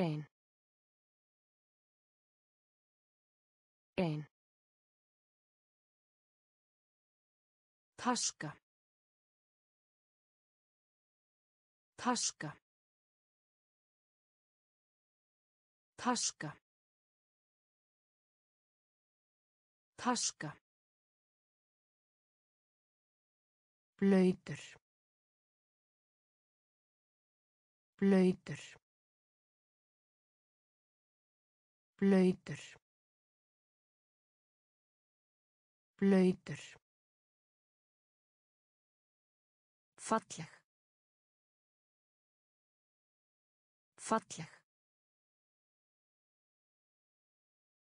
ein ein taska. Taska. Taska. Taska. Blöytur. Blöytur blöytur blöytur falleg falleg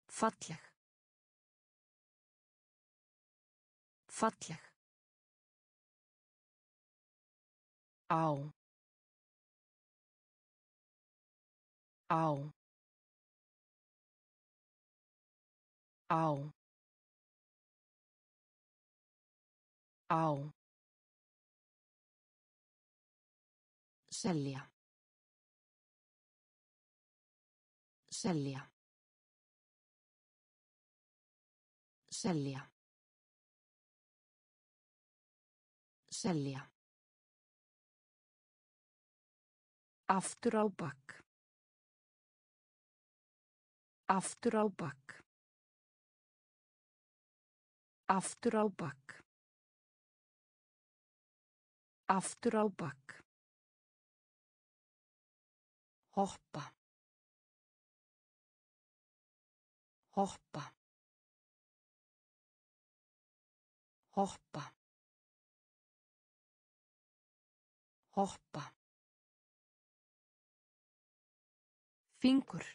falleg falleg á á á á selja. Selja. Selja. Selja. Aftur á bakk aftur á bakk aftur á bakk aftur á bakk hoppa. Hoppa. Hoppa. Hoppa. Fingur.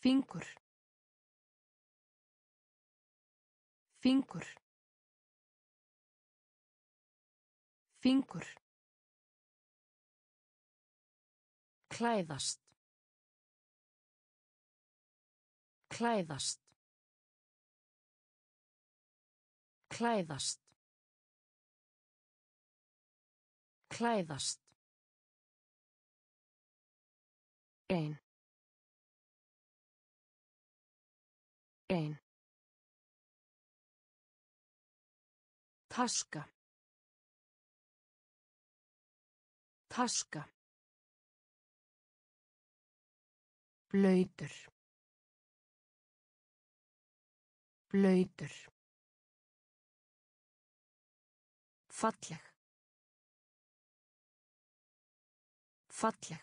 Fingur fingur. Fingur. Klæðast. Klæðast. Klæðast. Klæðast. Ein. Ein taska. Taska. Blöytur blöytur falleg. Falleg.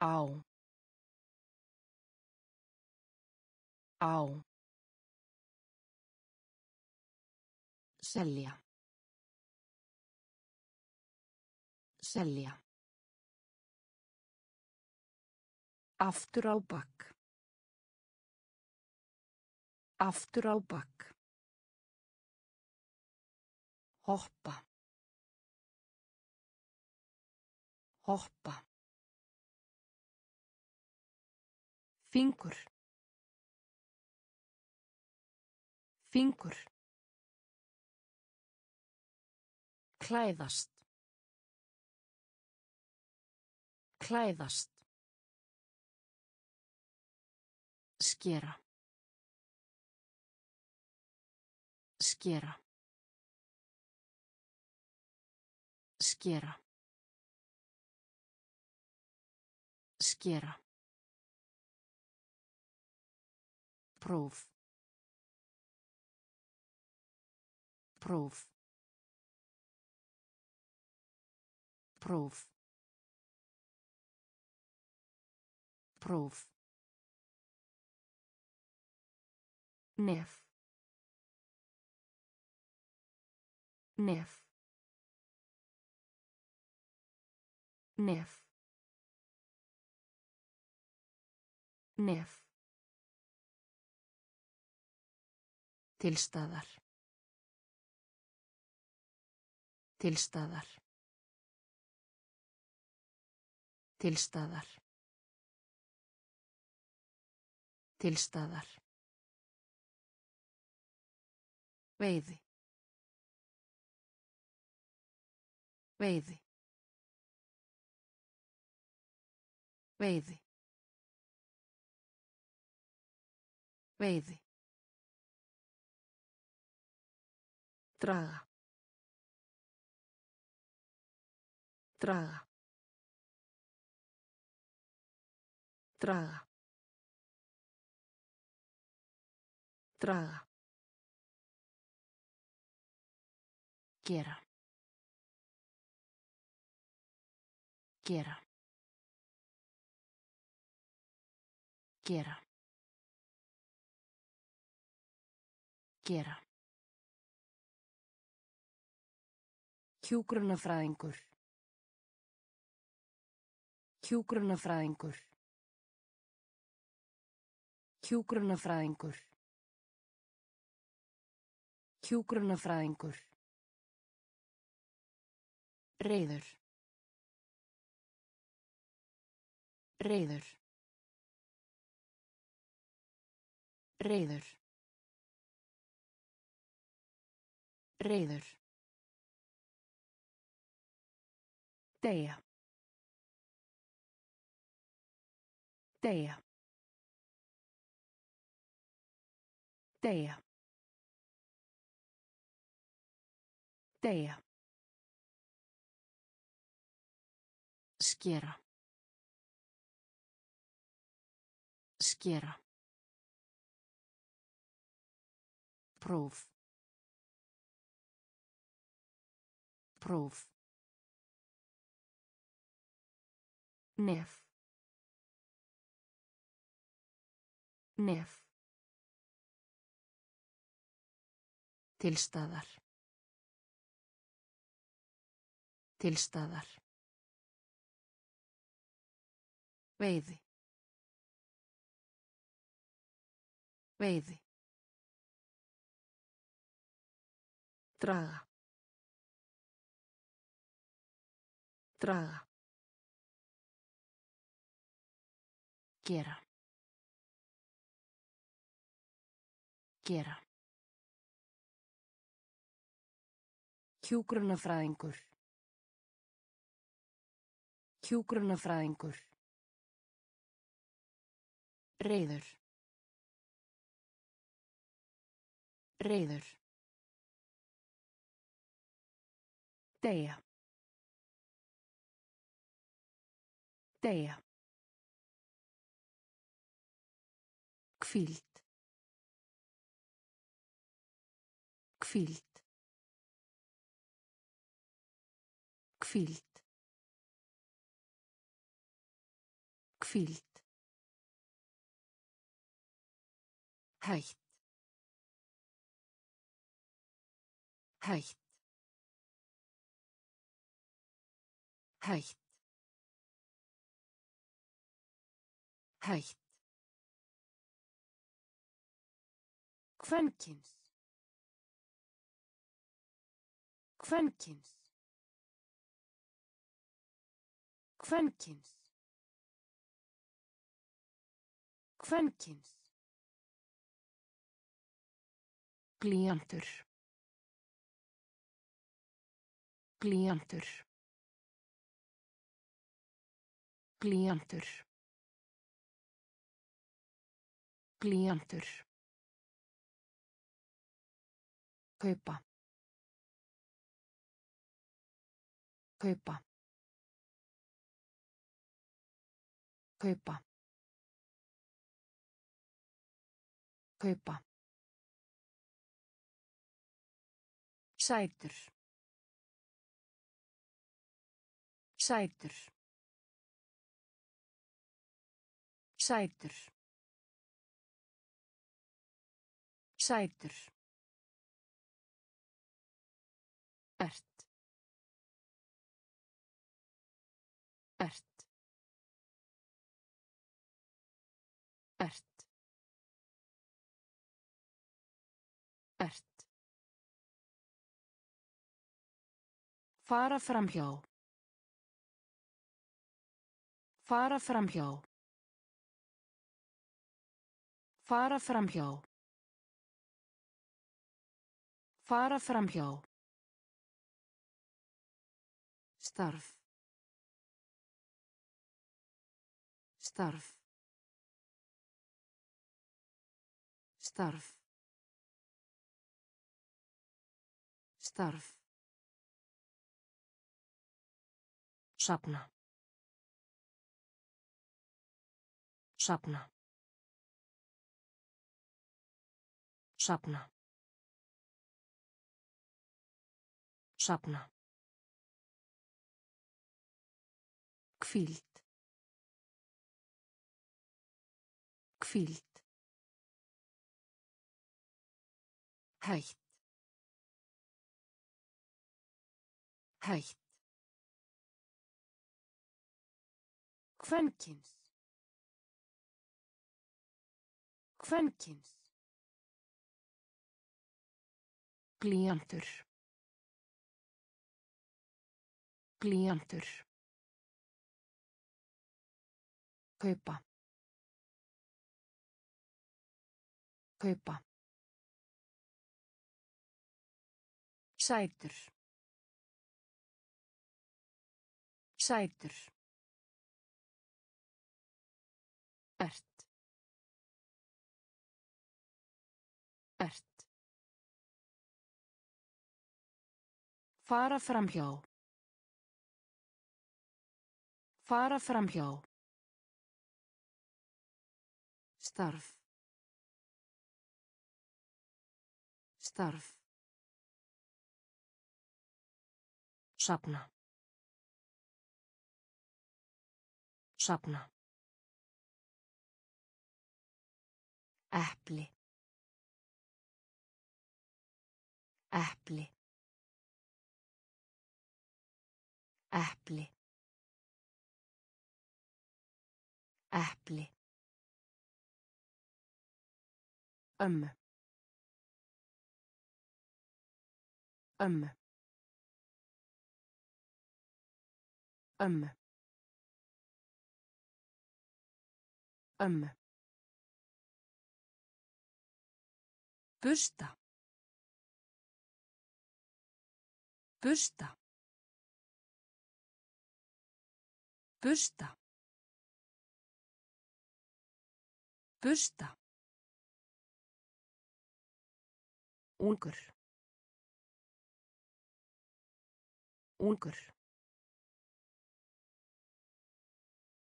Á. Á selja. Selja. Aftur á bakk aftur á bakk hoppa. Hoppa. Fingur. Fingur klæðast. Klæðast. Skera. Skera. Skera. Skera. Próf. Próf próf próf nef. Nef. Nef. Nef. Tilstaðar. Tilstaðar. Tilstaðar. Tilstaðar. Veiði. Veiði. Veiði. Veiði. Draga. Draga. Draga. Draga. Gera. Gera. Gera. Gera. Hjúgrunafræðingur. Hjúgrunafræðingur. Hjúgrunafræðingur. Hjúgrunafræðingur. Reyður. Reyður. Reyður. Reyður. Deyja. Deyja. Deyja. Deyja. Skera. Skera. Próf. Próf. Nef. Nef. Tilstaðar. Tilstaðar. Veiði. Veiði. Draga. Draga. Gera. Gera. Hjúgrunafræðingur. Hjúgrunafræðingur. Reyður. Reyður. Deyja. Deyja. Hvíld. Hvíld. Hvíld. Hvíld. Hætt. Hætt. Hætt. Hætt. Kvenkins. Kvenkins. Kvenkins. Kvenkins. Glíjantur. Glíjantur. Glíjantur. Glíjantur. Kaupa. Kaupa. Kaupa. Kaupa. Sætur. Sætur. Sætur. Sætur. Ert. Ert. Fara framhjá. Fara framhjá. Fara framhjá. Fara framhjá. starf starf starf starf Sapna. Sapna. Sapna. Sapna. Hvíld. Hvíld. Hætt. Hætt. Kvenkins. Kvenkins. Glíjantur. Glíjantur. Kaupa. Kaupa. Sætur. Sætur. Fara framhjá. Fara framhjá. Starf. Starf. Sapna. Sapna. Epli. Epli. Epli. Epli. Ömmu. Ömmu. Ömmu. Ömmu. Busta. Busta. Busta. Busta. Ungur. Ungur.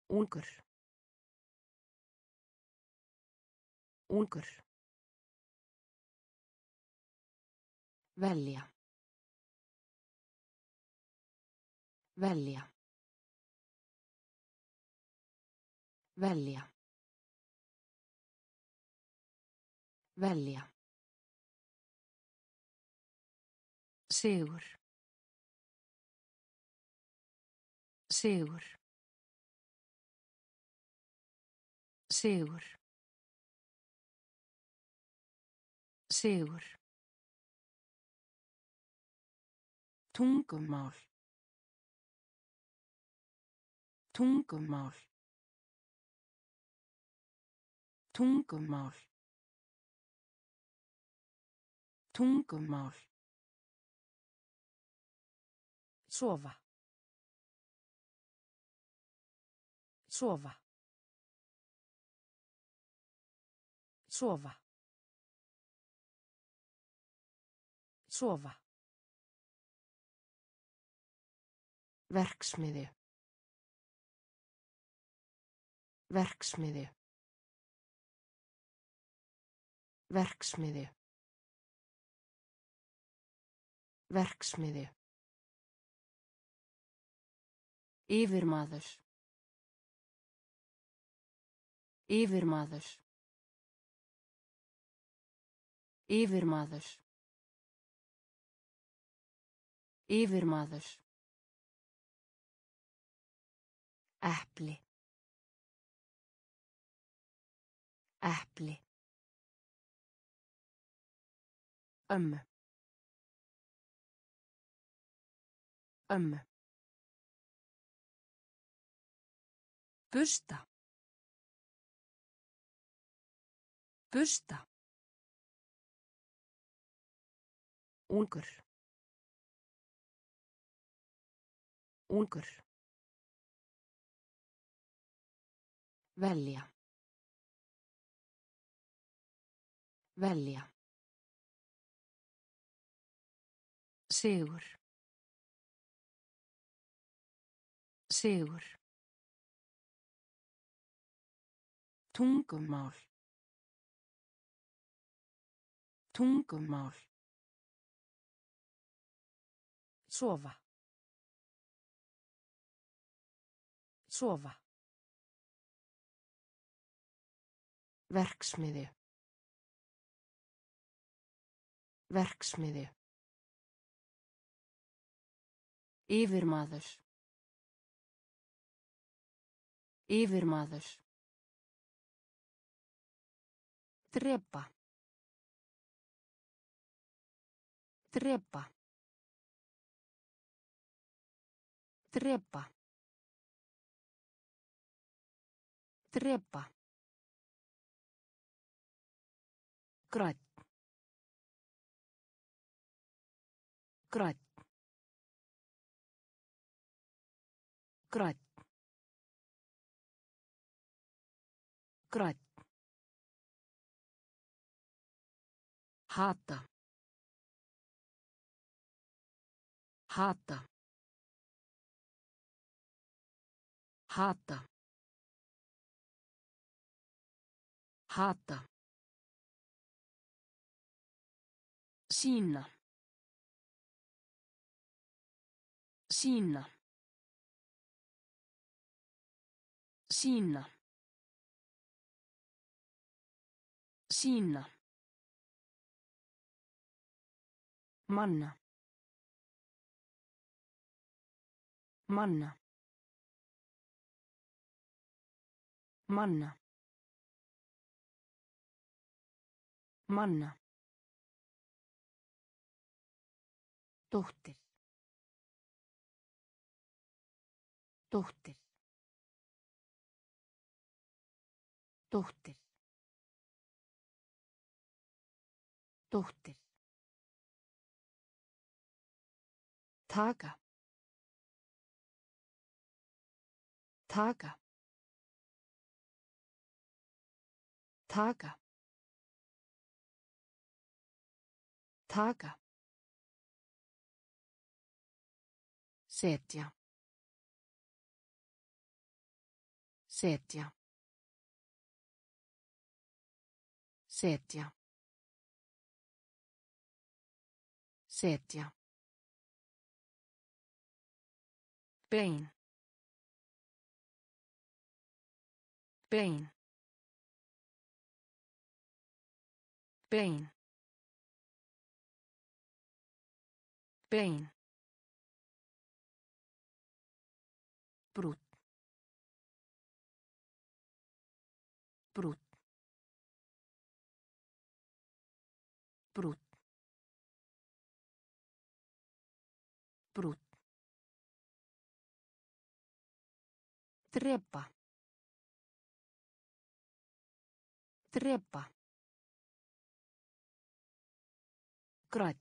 Ungur. Ungur. Velja. Velja. Velja. Velja. Sigur. Sigur. Sigur. Sigur. Tungumál. Tungumál. Tungumál. Tungumál. Sofa. Sofa. Sofa. Sofa. Verksmiðju. Verksmiðju. Verksmiðju. Verksmiðju. Yfirmaður. Yfirmaður. Yfirmaður. Yfirmaður. Epli. Epli. Ömmu. Ömmu. Busta. Busta. Ungur. Ungur. Velja. Velja. Sigur. Sigur. Tungumál. Tungumál. Sofa. Sofa. Verksmiðju. Verksmiðju. Yfirmaður. Yfirmaður. Drepa. Drepa. Drepa. Drepa. Grænn. Grænn. Grænn. Grænn. Hata. Hata. Hata. Hata. Sína. Sína. Sína. Sína. Manna. Manna. Manna. Manna. Dóttir. Dóttir. Dóttir. Dóttir. Taka. Taka. Taka. Taka. Setja. Setja. Setja. Setja. Bein. Bein. Bein. Bein. Brútt. Brútt. Brútt. Brútt. Drepa. Drepa. Grænn.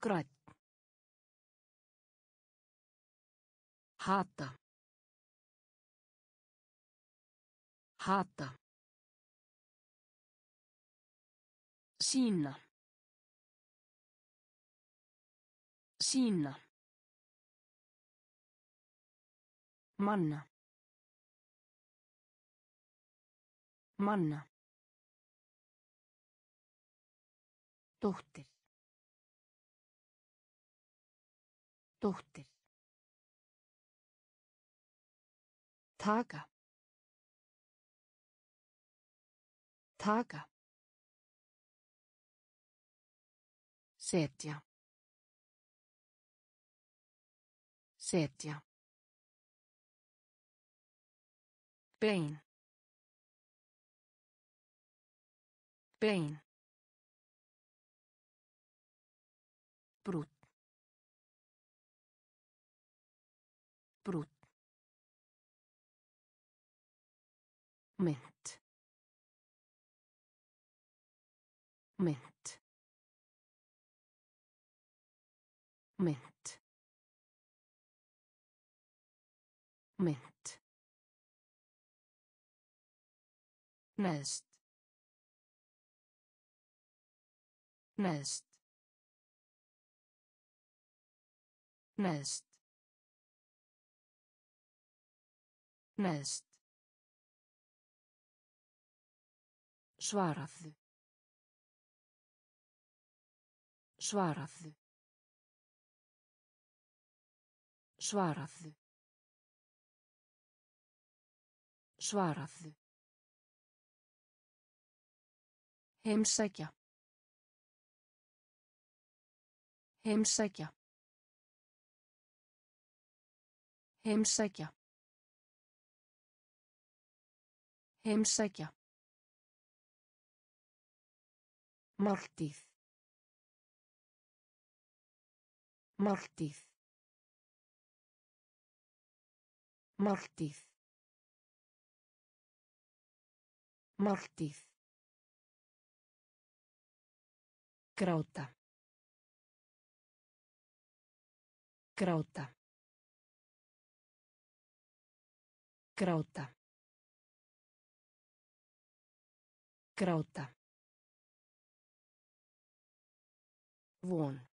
Grænn. Hata. Hata. Sína. Sína. Manna. Manna. Dóttir. Dóttir. Taka. Taka. Setja. Setja. Bein. Bein. Brútt. Brútt. Mynd. Mynd. Mynd. Mynd. Neðst. Neðst. Neðst. Neðst. Svaraðu. Svaraðu. Svaraðu. Svaraðu. Heimsækja. Heimsækja. Heimsækja. Heimsækja. Máltíð. Máltíð. Máltíð. Máltíð. Gráta. Gráta. Gráta. Gráta. Von.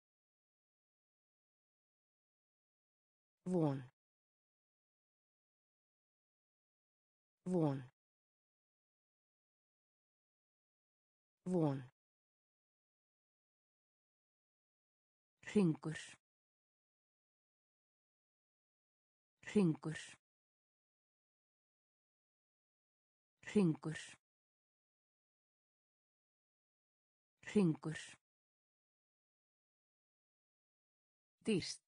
Von. Von. Von. Hringur. Hringur. Hringur. Hringur. Dýrst.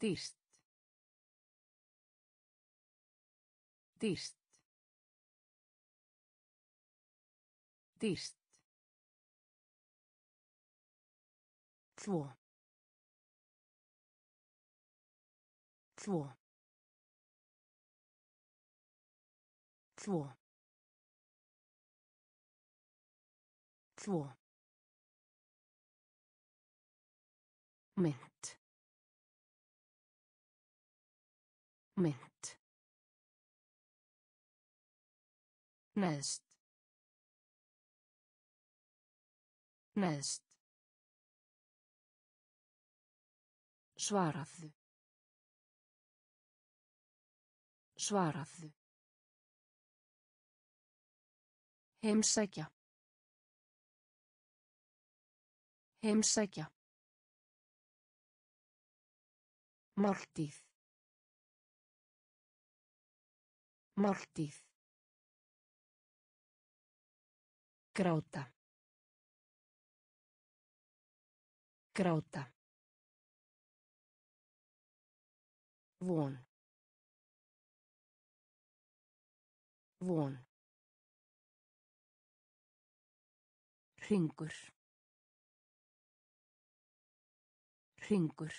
Dýrst. Dýrst. Dýrst. Þvó. Þvó. Þvó. Þvó. Mynd. Mynd. Neðst. Neðst. Svaraðu. Svaraðu. Heimsækja. Heimsækja. Máltíð. Máltíð. Gráta. Gráta. Von. Von. Hringur. Hringur.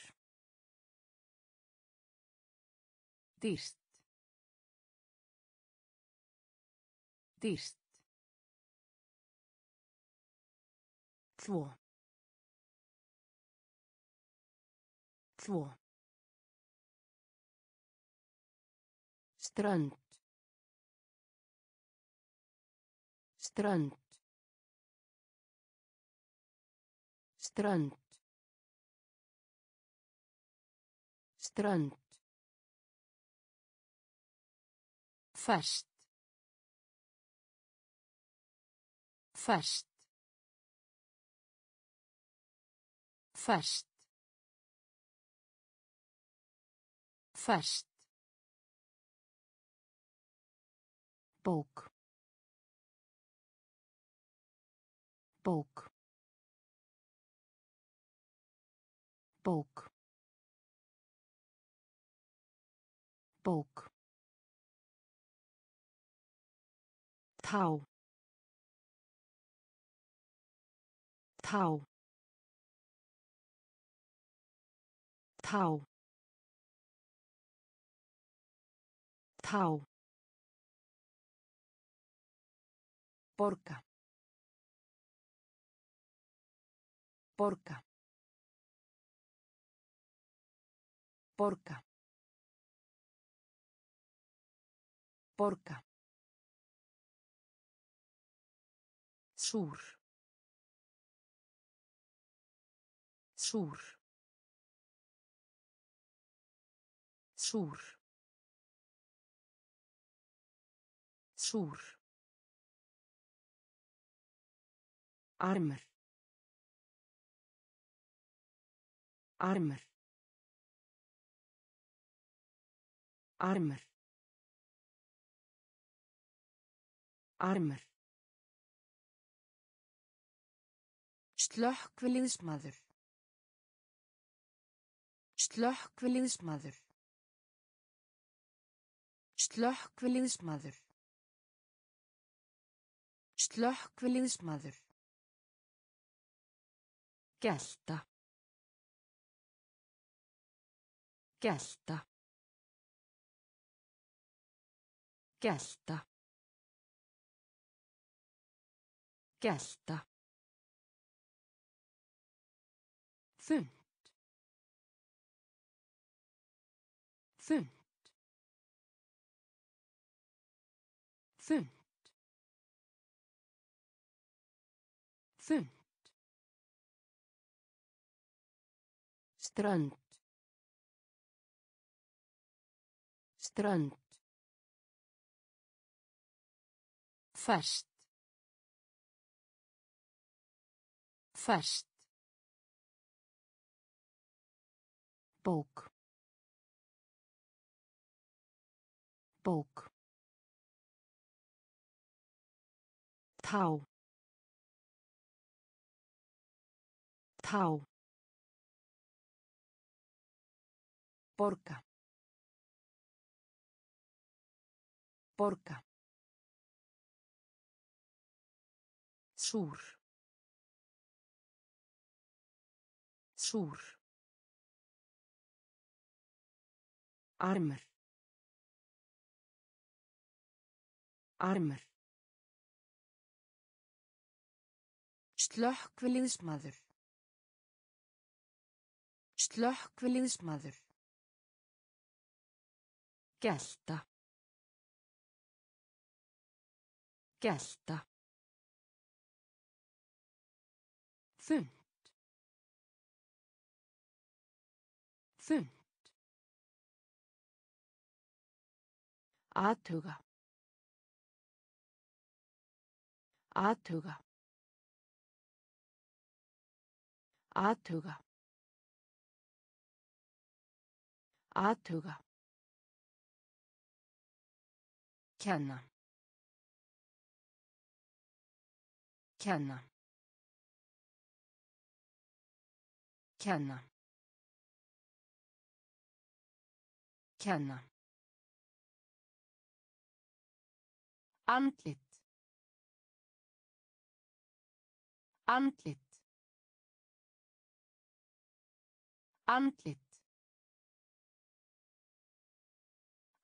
Dýrst. Dýrst. Þvó. Þvó. Strönd. Strönd. Strönd. Strönd. Fast. Fast. Fast. Fast. bók bók bók bók tá tá tá tá Borga. Borga. Borga. Borga. Súr. Súr. Súr. Súr. Armur. Armur. Armur. Armur. Slökkviliðsmaður. Slökkviliðsmaður. Slökkviliðsmaður. Slökkviliðsmaður. Gelta. Gelta. Gelta. Gelta. Þund. Þund. Þund. Þund. Strönd. Strönd. Ferskt. Ferskt. Bók. Bók. Tá. Tá. Borga. Borga. Súr. Súr. Armur. Armur. Slökkviliðsmaður. Slökkviliðsmaður. Gelta. Gelta. Þund. Þund. Aðtuga. Aðtuga. Aðtuga. Aðtuga. Kenna. Kenna. Kenna. Kenna. Andlit. Andlit. Andlit.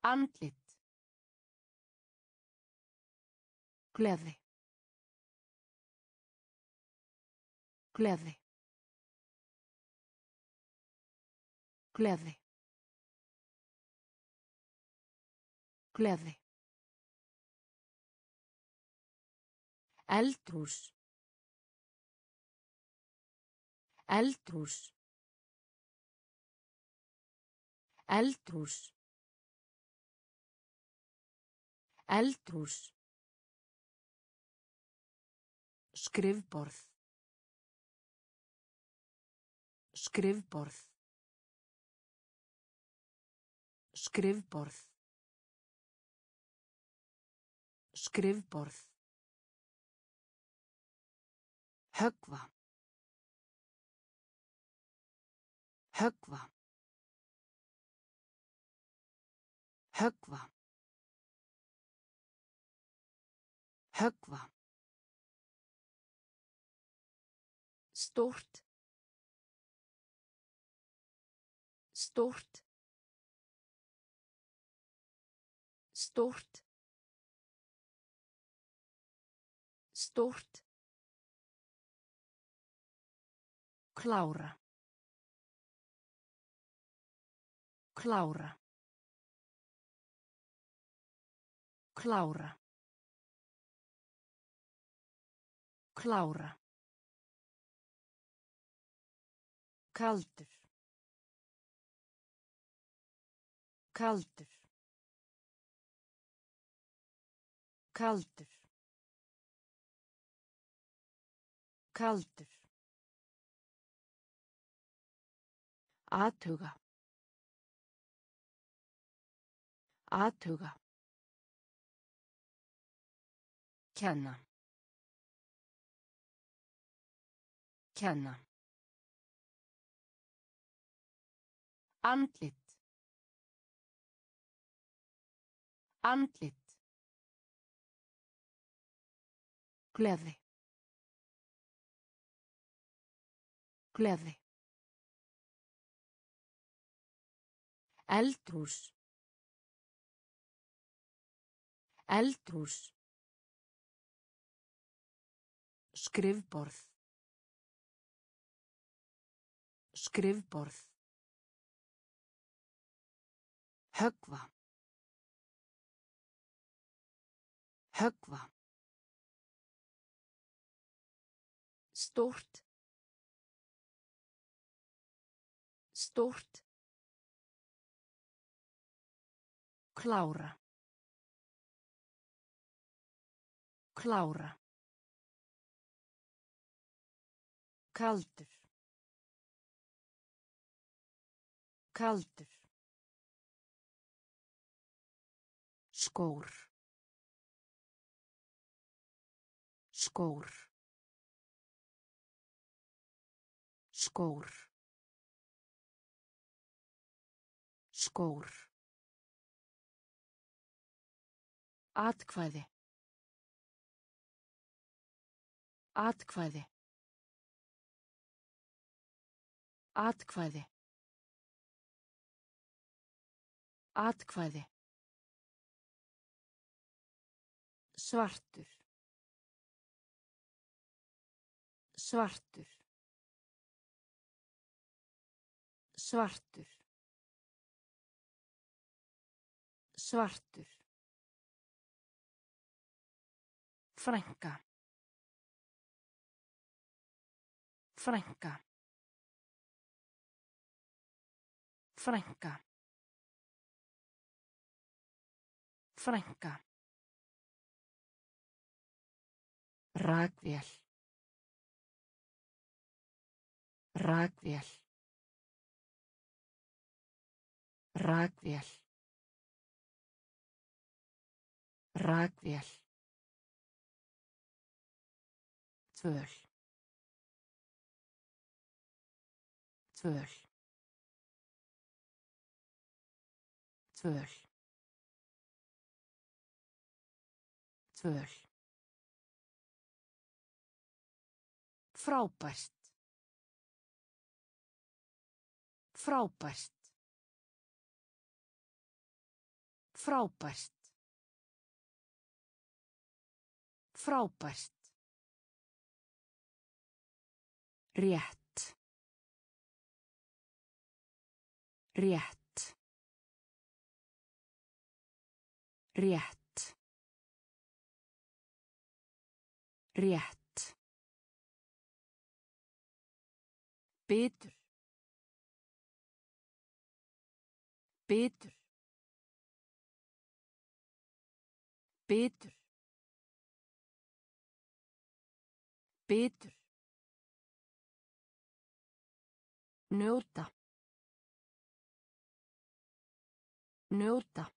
Andlit. Gleði. Gleði. Gleði. Gleði. Eldrús. Eldrús. Eldrús. Eldrús. Skrifborð. Skrifborð. Skrifborð. Skrifborð. Höggva. Höggva. Höggva. Höggva. Stórt. Stórt. Stórt. Stórt. Klára. Klára. Klára. Klára. Kaldur. Kaldur. Kaldur. Kaldur. Athuga. Athuga. Kenna. Kenna. Andlit. Andlit. Gleði. Gleði. Eldhús. Eldhús. Skrifborð. Skrifborð. Höggva. Höggva. Stórt. Stórt. Klára. Klára. Kaldur. Kaldur. Skór. Skór. Skór. Skór. Atkvæði. Atkvæði. Atkvæði. Atkvæði. Svartur. Svartur. Svartur. Svartur. Frænka. Frænka. Frænka. Frænka. Rakvél. Rakvél. Rakvél. Rakvél. Tvöl. Tvöl. Tvöl. Tvöl. Frábært. Frábært. Frábært. Frábært. Rétt. Rétt. Rétt. Rétt. Bitur. Bitur. Bitur. Bitur. Njóta. Njóta.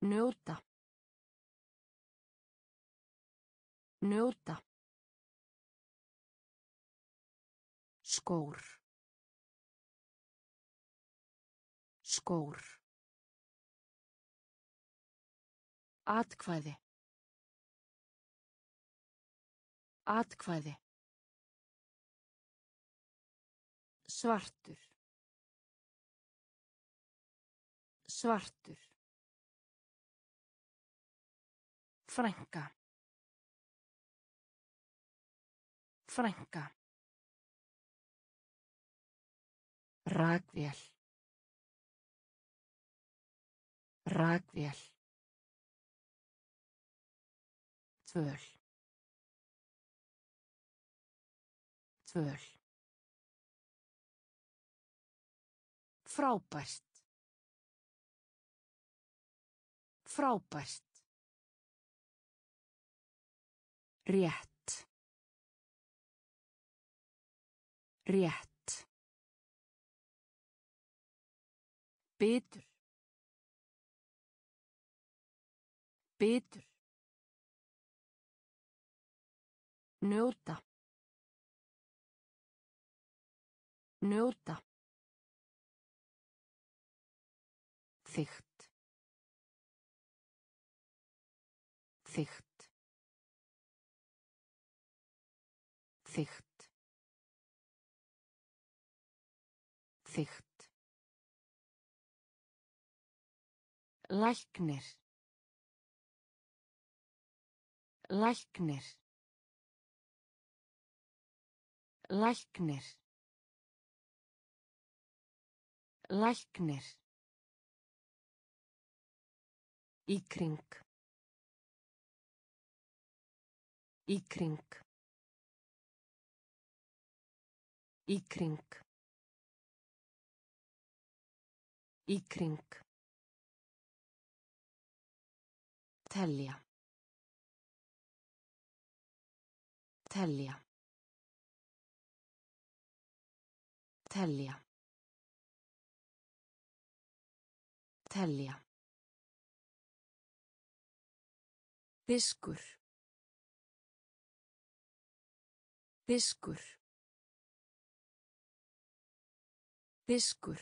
Njóta. Njóta. Skór. Skór. Atkvæði. Atkvæði. Svartur. Svartur. Frænka. Frænka. Rakvél. Rakvél. Tvöl. Tvöl. Frábært. Frábært. Rétt. Rétt. Bitur. Bitur. Njóta. Njóta. Þygt. Þygt. Þygt. Þygt. Læknir. Læknir. Læknir. Læknir. Í kring. Í kring. Í kring. Í kring. Telja. Telja. Telja. Telja. Fiskur. Fiskur. Fiskur.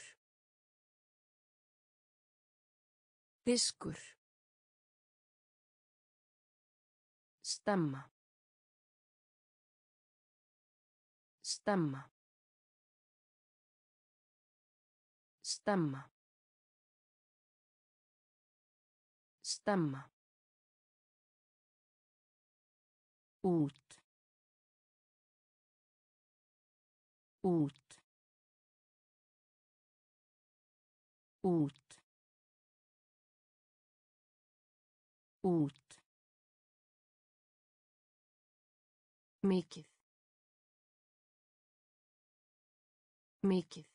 Fiskur. Stemma. Stemma. Stemma. Stemma. Út. Út. Út. Út. Mikið. Mikið.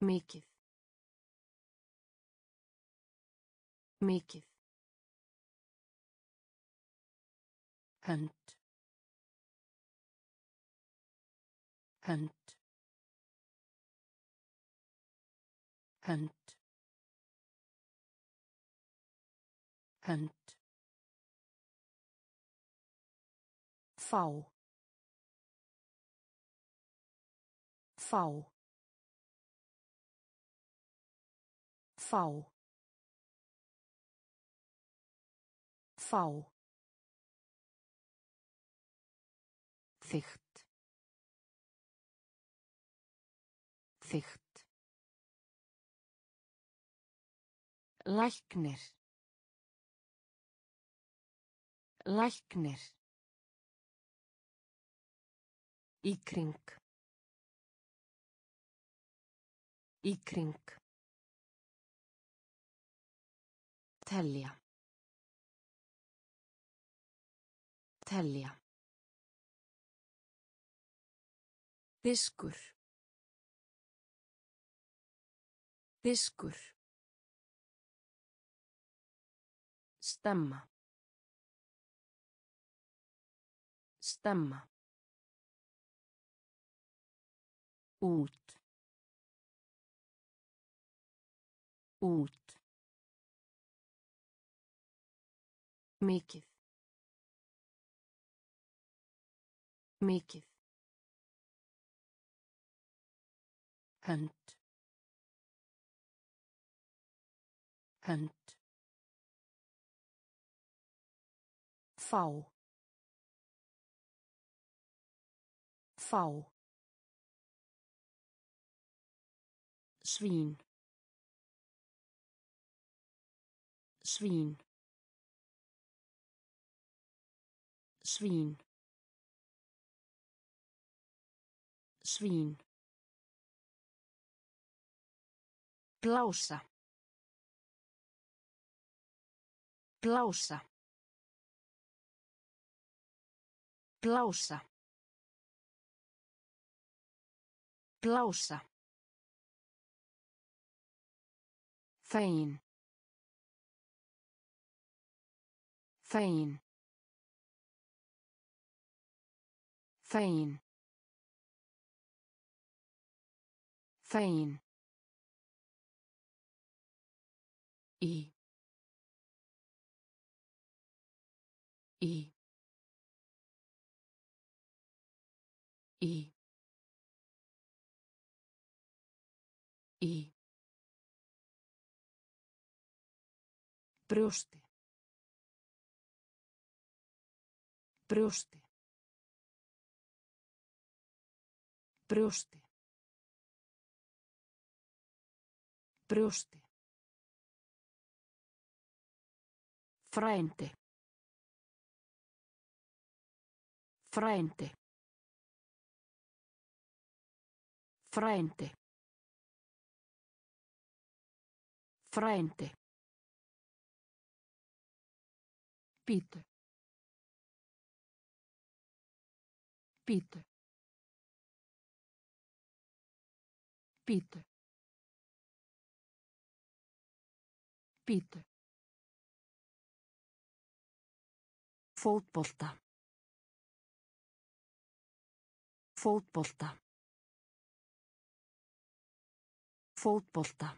Mikið. Mikið. Hönd. Hönd. Hönd. Hönd. Fá. Fá. Fá. Fá. Þygt. Þygt. Læknir. Læknir. Í kring. Í kring. Telja. Telja. Fiskur. Fiskur. Stemma. Stemma. út út mikið mikið hönd hönd fá fá Svín. Svín. Svín. Svín. Blása. Blása. Blása. Blása. Þegin. Þegin. Þegin. Þegin. í í í í brjósti brjósti brjósti brjósti Frændi. Frændi. Frændi. Frændi. Bítu. Bítu. Bítu. Bítu. Fótbolta. Fótbolta. Fótbolta.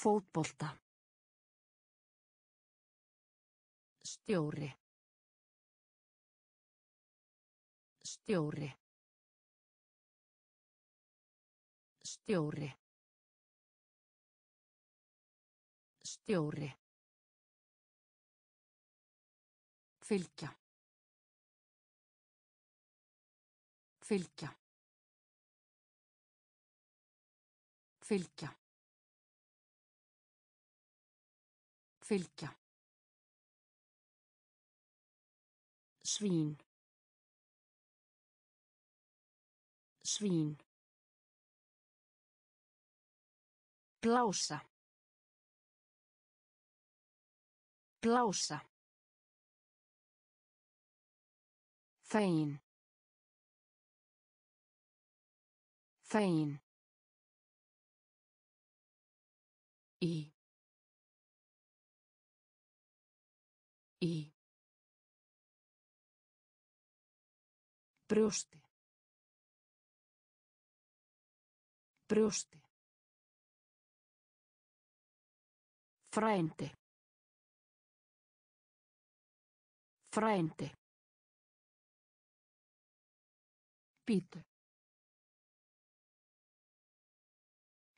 Fótbolta. Stjóri. Stjóri. Stjóri. Stjóri. Fylgja. Fylgja. Fylgja. Fylgja. Svín. Svín. Blása. Blása. Þegin. Þegin. Í. Í. Brjósti. Brjósti. Frændi. Frændi. Bítu.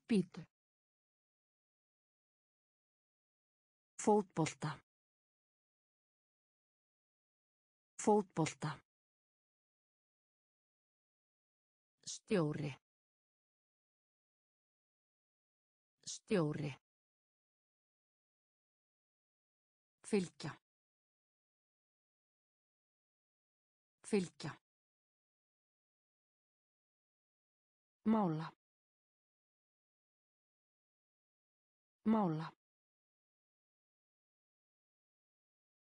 Bítu. Fótbolta. Fótbolta. Stjóri. Stjóri. Fylgja. Fylgja. Mála. Mála.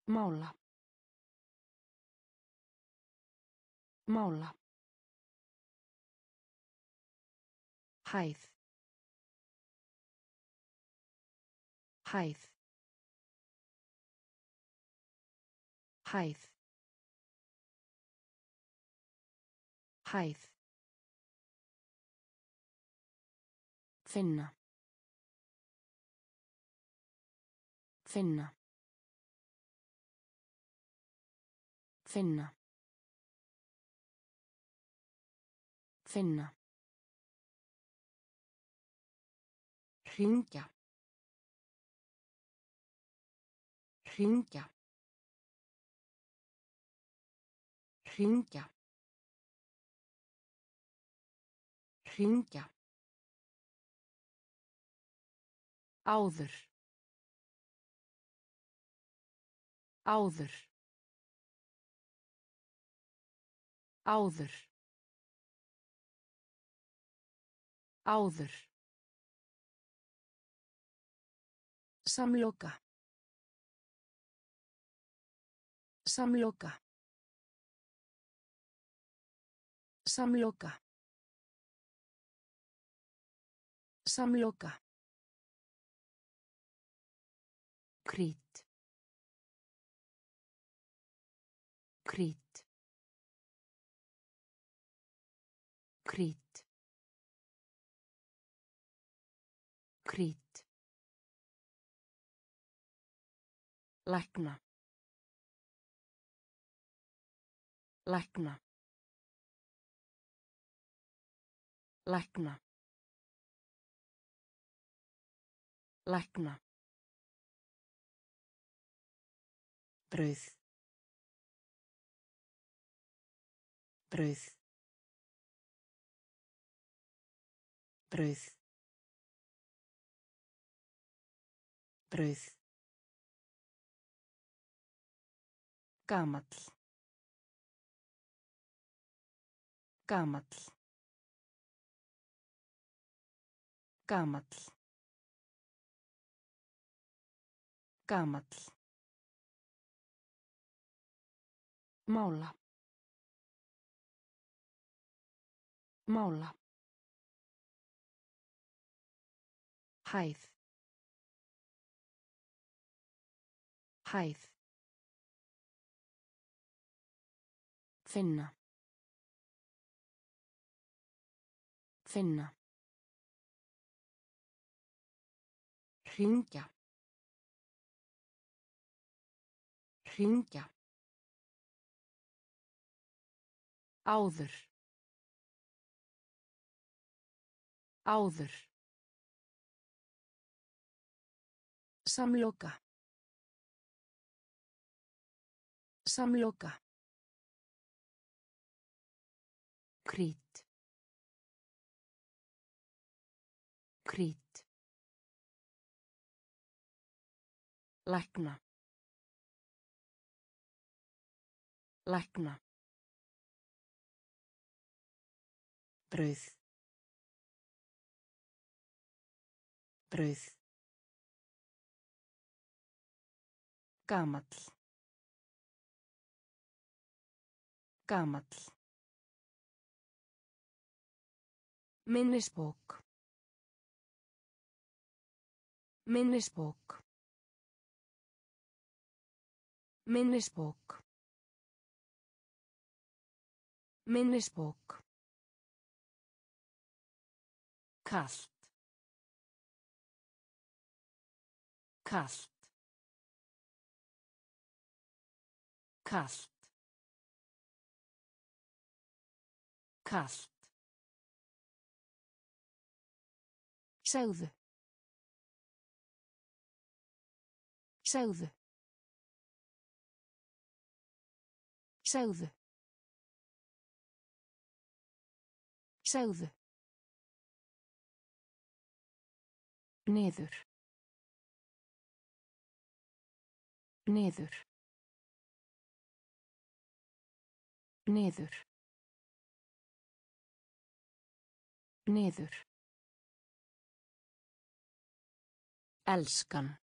Mála. Mála. Hæð. Hæð. Hæð. Hæð. Finna. Finna. Finna. Finna. Hringja. Hringja. Hringja. Hringja. Áður. Áður. Áður. Áður. Samloka. Samloka. Samloka. Samloka. Krít. Krít. Krít. Krít. Lækna. Lækna. Lækna. Lækna. Brauð. Brauð. Brauð. Brauð. Gamall. Gamall. Gamall. Gamall. Mála. Mála. Hæð. Hæð. Finna. Finna. Hringja. Hringja. Áður. Áður. Samloka. Samloka. Krít. Krít. Lækna. Lækna. Brauð. Brauð. Gamall. Gamall. Minnisbók. Minnisbók. Minnisbók. Minnisbók. Kalt. Kalt. Kalt. Kalt. Segðu. Segðu. Segðu. Segðu. Niður. Niður. Niður. Niður. Elskan.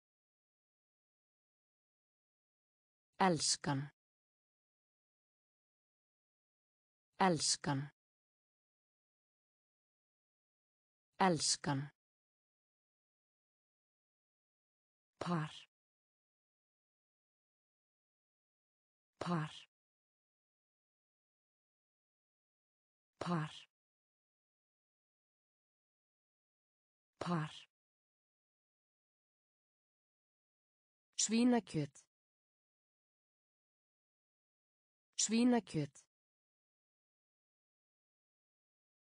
Elskan. Elskan. Elskan. Par. Par. Par. Par. Svínakjöt. Svínakjöt.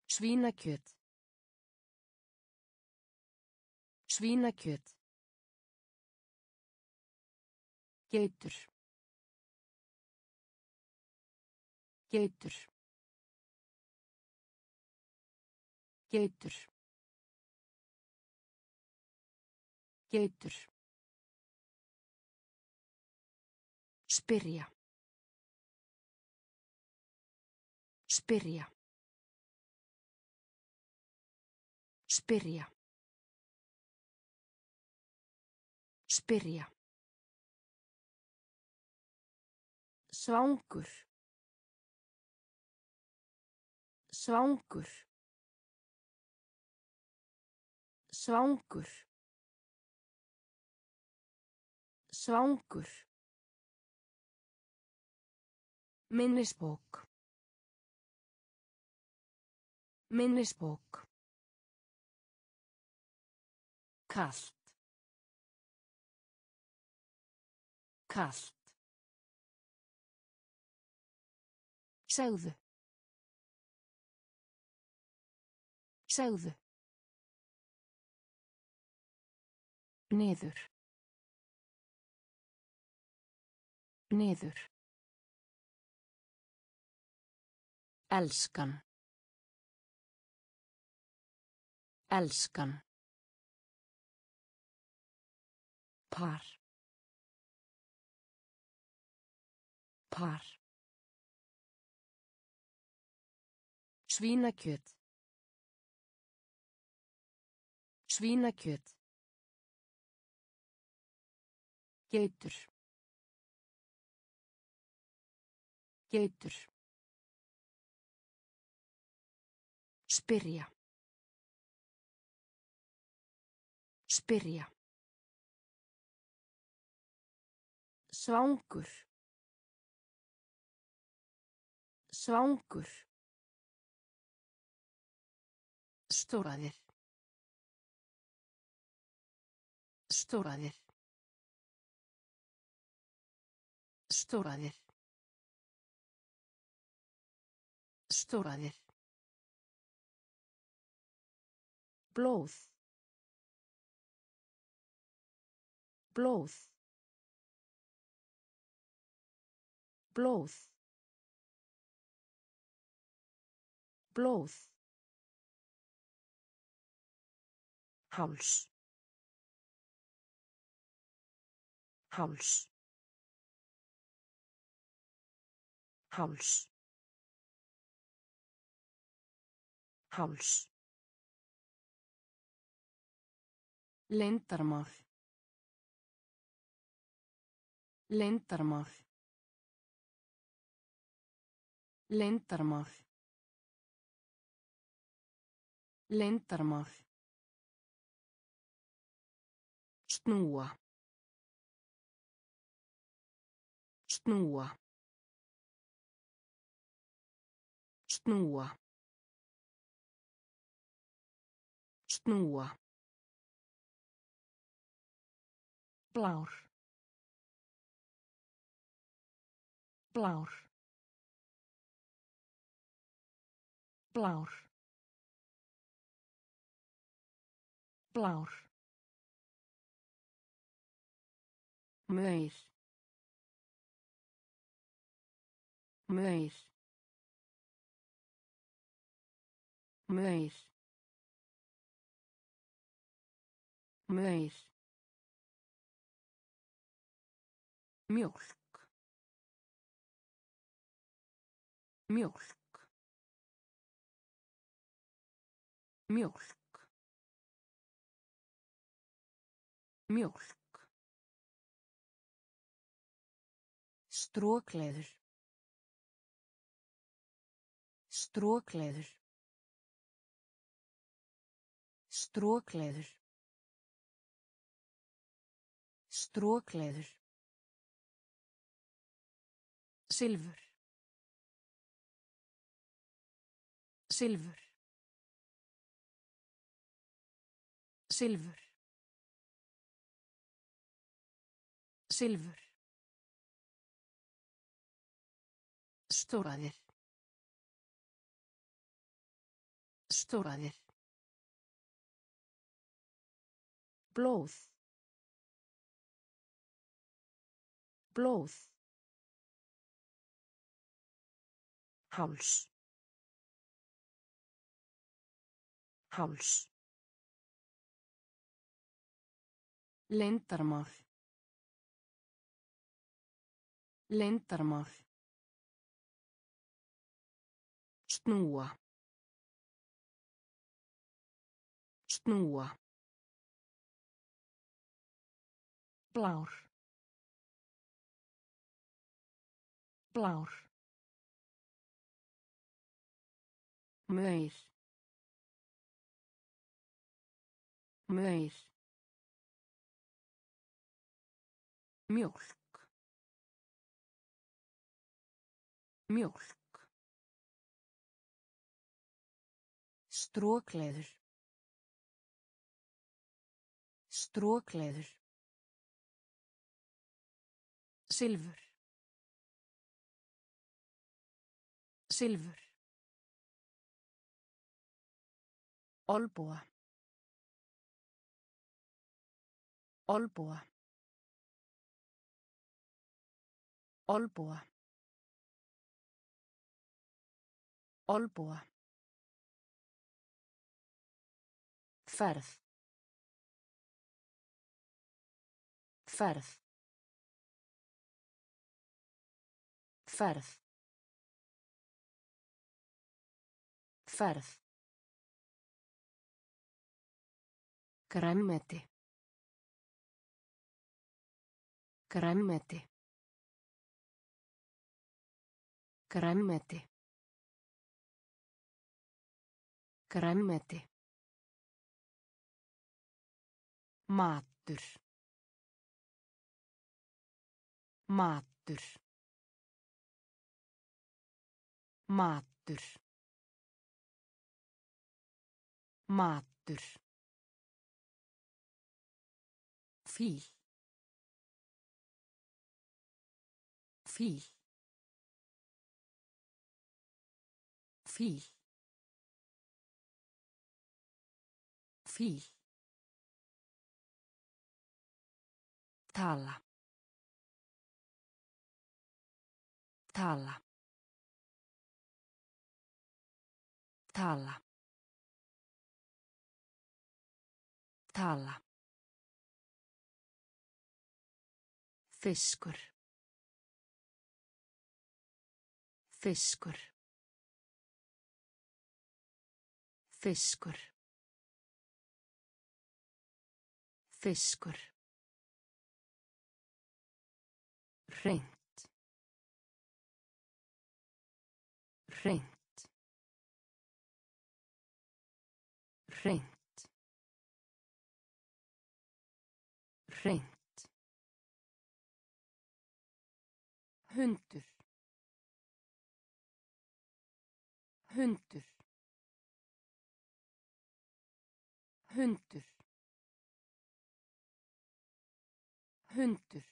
Svínakjöt. Svínakjöt. Geitur. Geitur. Geitur. Geitur. Spyrja. Spyrja. Spyrja. Spyrja. Svangur. Svangur. Svangur. Svangur. Minnisbók. Minnisbók. Kallt. Kallt. Segðu. Segðu. Niður. Niður. Elskan. Elskan. Par. Par. Svínakjöt. Svínakjöt. Geitur. Geitur. Spyrja. Spyrja. Svangur. Svangur. Stóraðir. Stóraðir. Stóraðir. Stóraðir. Blóð. Blóð. Blóð. Blóð. Háls. Háls. Háls. Háls. Leyndarmál. Leyndarmál. Leyndarmál. Leyndarmál. Snúa. Snúa. Snúa. Snúa. Blár. Blár. Blár. Blár. Maur. Maur. Maur. Maur. Mjólk. Mjólk. Mjólk. Mjólk. Strókleður. Strókleður. Strókleður. Strókleður. Silfur. Silfur. Silfur. Silfur. Stóraðir. Stóraðir. Blóð. Blóð. Háls. Háls. Leyndarmál. Leindarmál. Snúa. Snúa. Blár. Blár. Möyr. Möyr. Mjólk. Mjólk. Strókleður. Strókleður. Silfur. Silfur. Olbúa. Olbúa. Olbúa. Olbúa. Ferð. Ferð. Ferð. Ferð. Grænmeti. Grænmeti. Grænmeti. Grænmeti. Matur. Matur. Matur. Matur. Fíl. Fíl. Fíl. Fíl. Tala. Tala. Tala. Tala. Fiskur. Fiskur. Fiskur. Fiskur. Hreint. Hreint. print print hundur. Hundur. Hundur. Hundur.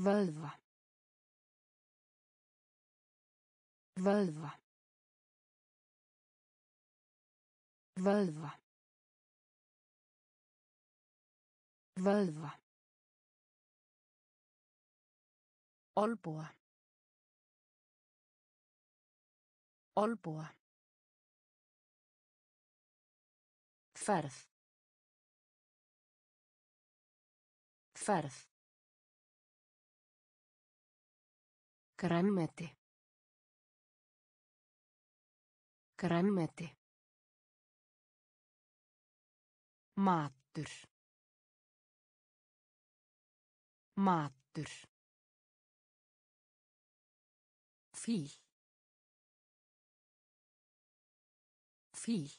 Vöðva vöðva Völva. Völva. Olbúa. Olbúa. Ferð. Ferð. Grænmeti. Grænmeti. Matur. Matur. Fíl. Fíl.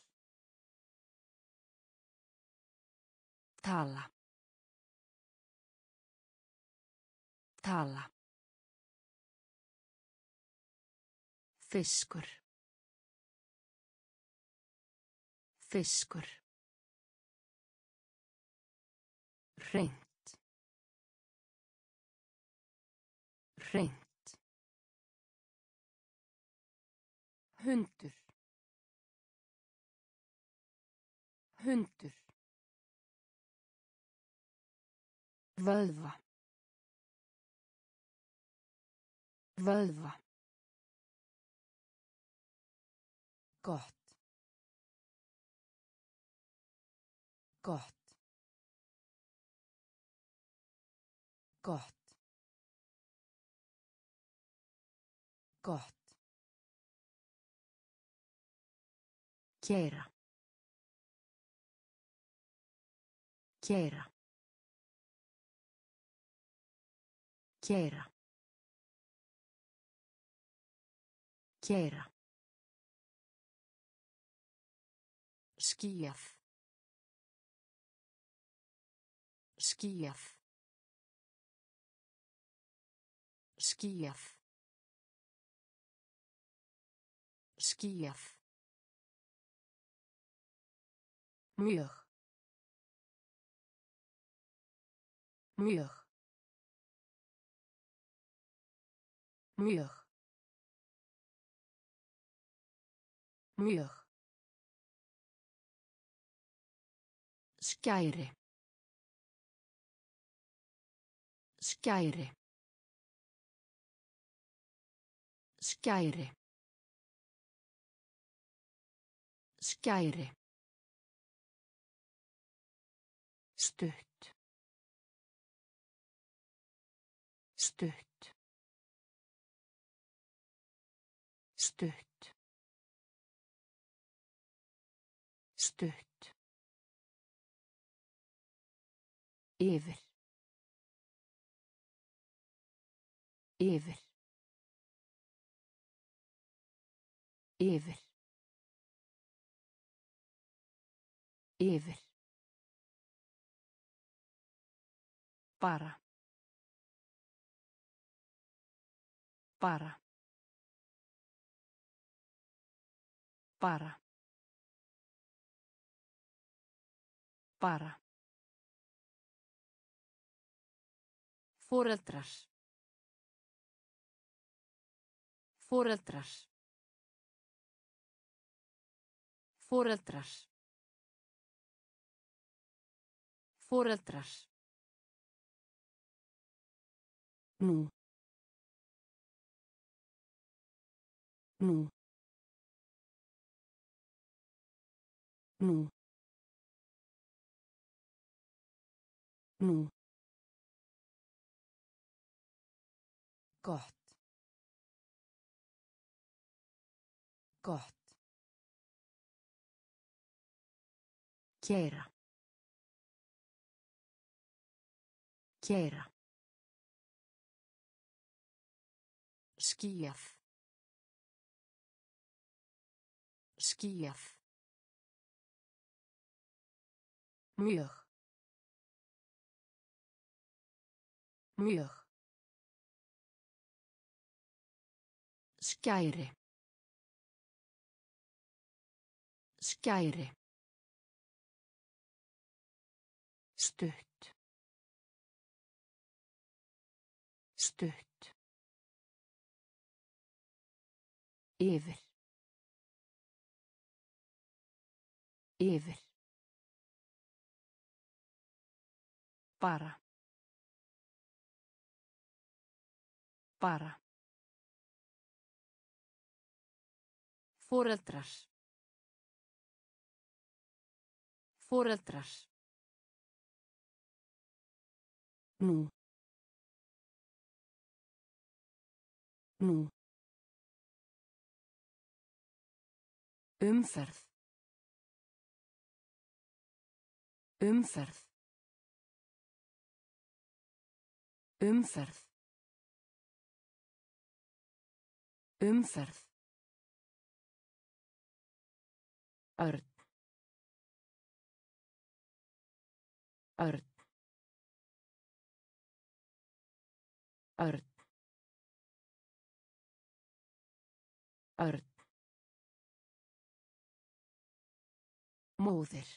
Tala. Tala. Fiskur. Fiskur. Hreint. Hreint. Hundur. Hundur. Völva. Völva. Gott. Gott. Gott. Gott. Keira. Keira. Keira. Keira. Skýjað. Skýjað. Skýjað. Skýjað. Mjög. Mjög. Mjög. Mjög. Skæri. Skæri. Skæri. Skæri. Stutt. Stutt. Stutt. Stutt. Yfir. Yfir. Yfir. Yfir. Bara. Bara. Bara. Bara. Foreldrar. Foreldrar. Foreldrar. Foreldrar. Nú. Nú. Nú. Nú. Gott. Gott. Keira. Keira. Skýjað. Skýjað. Mjög. Mjög. Skæri. Skæri. Yfir. Yfir. Bara. Bara. Foreldrar. Foreldrar. Nú. Nú. Umferð. Umferð. Umferð. Umferð. Örn. Örn. Örn. Örn. Móðir.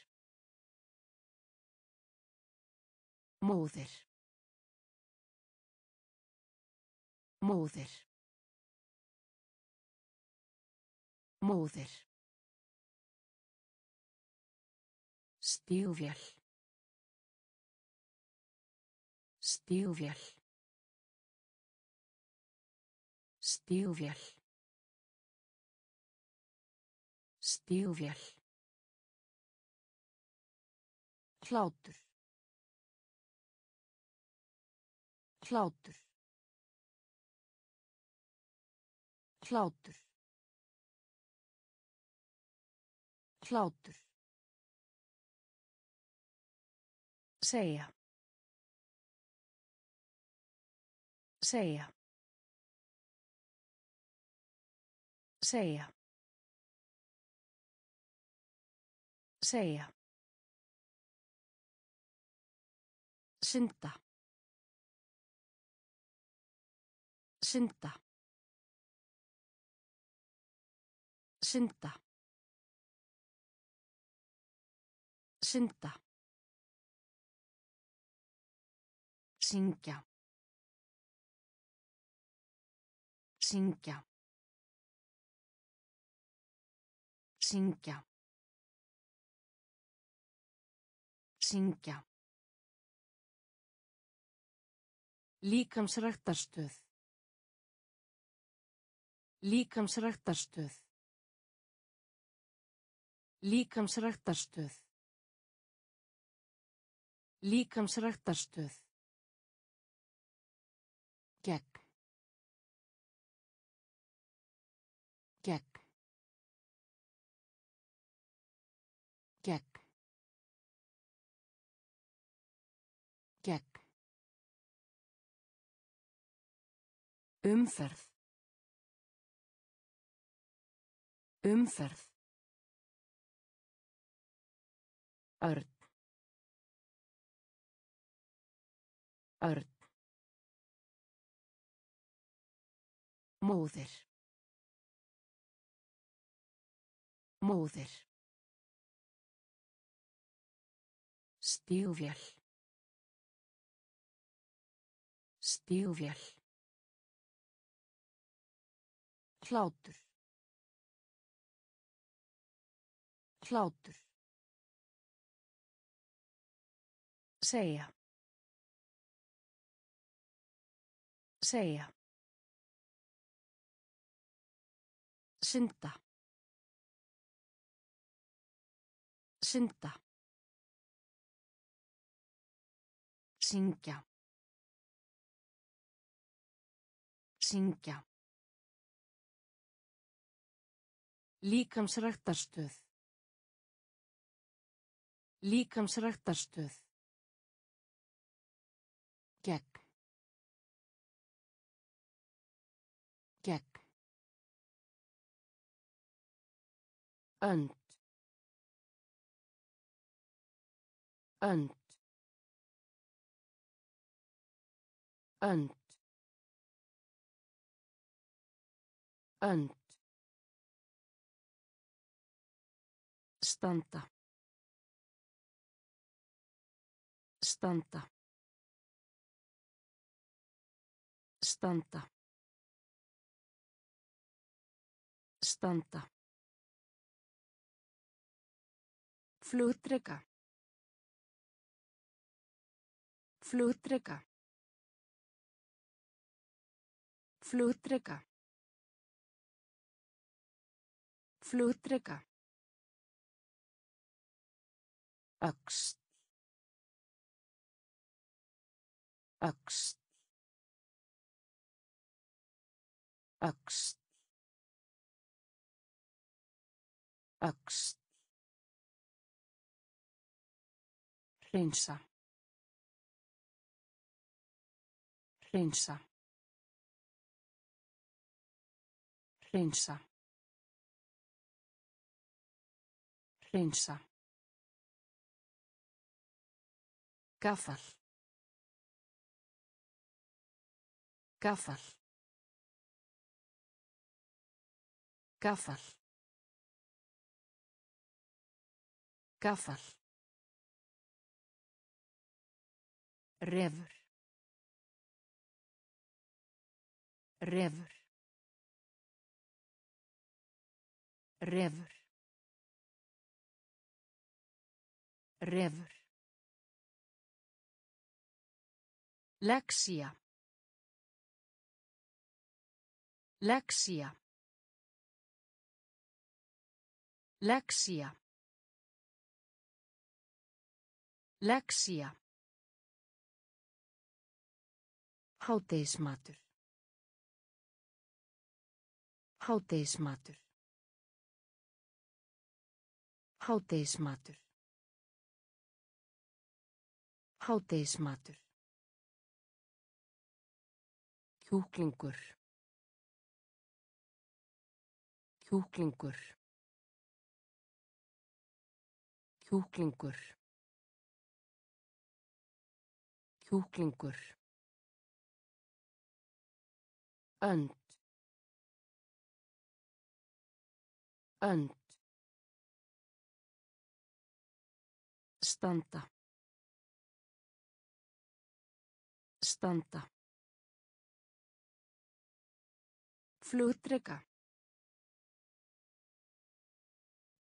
Móðir. Móðir. Móðir. Stígvél. Stígvél. Stígvél. Stígvél. Hlátur. Hlátur. Hlátur. Hlátur. Segja. Segja. Segja. Segja. Synda. Synda. Synda. Synda. Syngja. Syngja. Syngja. Syngja. Líkamsræktarstöð. Líkamsræktarstöð. Líkamsræktarstöð. Líkamsræktarstöð. Gegn. Umferð. Umferð. Örn. Örn. Móðir. Móðir. Stígvél. Stígvél. Hlátur. Hlátur. Segja. Segja. Synda. Synda. Syngja. Syngja. Líkamsræktarstöð. Líkamsræktarstöð. Gegn. Gegn. Önd. Önd. Önd. Önd. Standa. Standa. Standa. Standa. Flugdreka. Flugdreka. Flugdreka. Flugdreka. Öxt. Öxt. Öxt. Öxt. Hreinsa. Hreinsa. Hreinsa. Hreinsa. Gaffal. Gaffal. Gaffal. Gaffal. Refur. Refur. Refur. Refur. Lexía. Lexía. Lexía. Lexía. Hádeismatur. Hádeismatur. Hádeismatur. Hádeismatur. Kjúklingur. Kjúklingur. Kjúklingur. Kjúklingur. Önd. Önd. Standa. Standa. Flugdrega.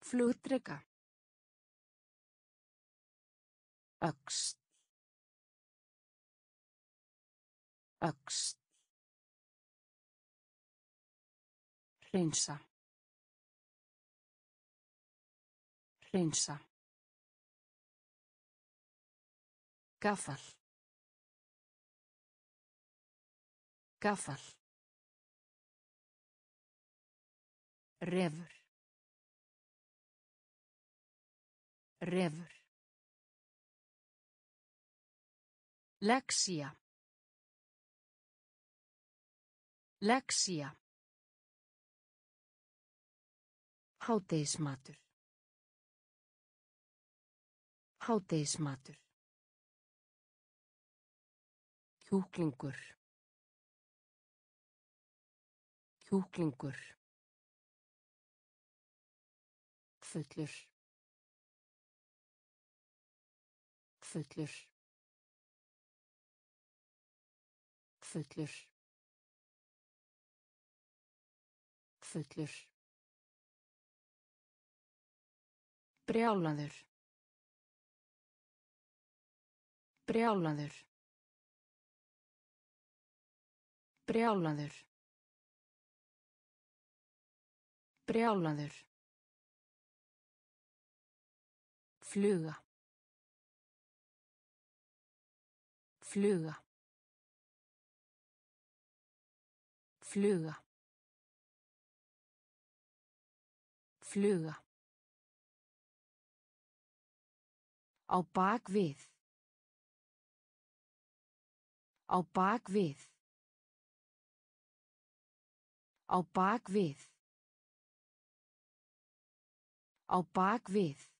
Flugdrega. Öxt. Öxt. Hreinsa. Hreinsa. Gaffal. Gaffal. Refur. Refur. Lexía. Lexía. Hádeismatur. Hádeismatur. Kjúklingur. Kjúklingur. Fullur. Fullur. Fullur. Fullur. Brjálaður. Brjálaður. Brjálaður. Brjálaður. Fluga. Fluga. Fluga. Fluga. Á bak við. Á bak við. Á bak við. Á bak við.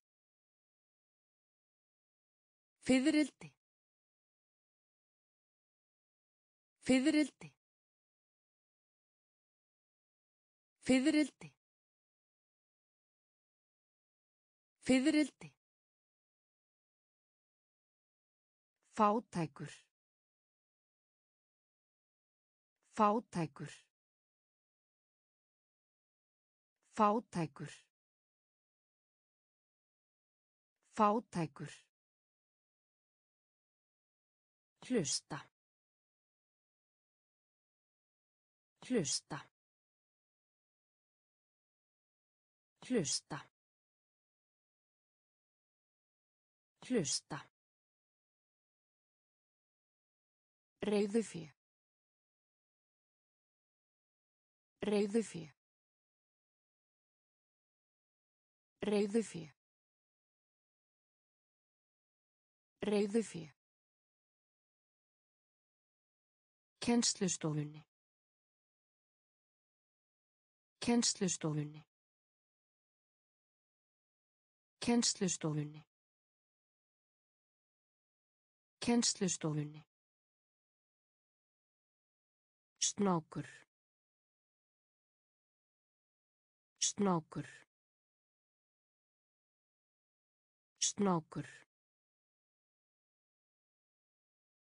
Fiðrildi. Fiðrildi. Fiðrildi. Fiðrildi. Fátækur. Fátækur. Fátækur. Fátækur. Hlusta. Hlusta. Hlusta. Hlusta. Reiðufé. Reiðufé. Reiðufé. Reiðufé. Kennslustofunni. Kennslustofunni. Kennslustofunni. Kennslustofunni. Snákur. Snákur. Snákur.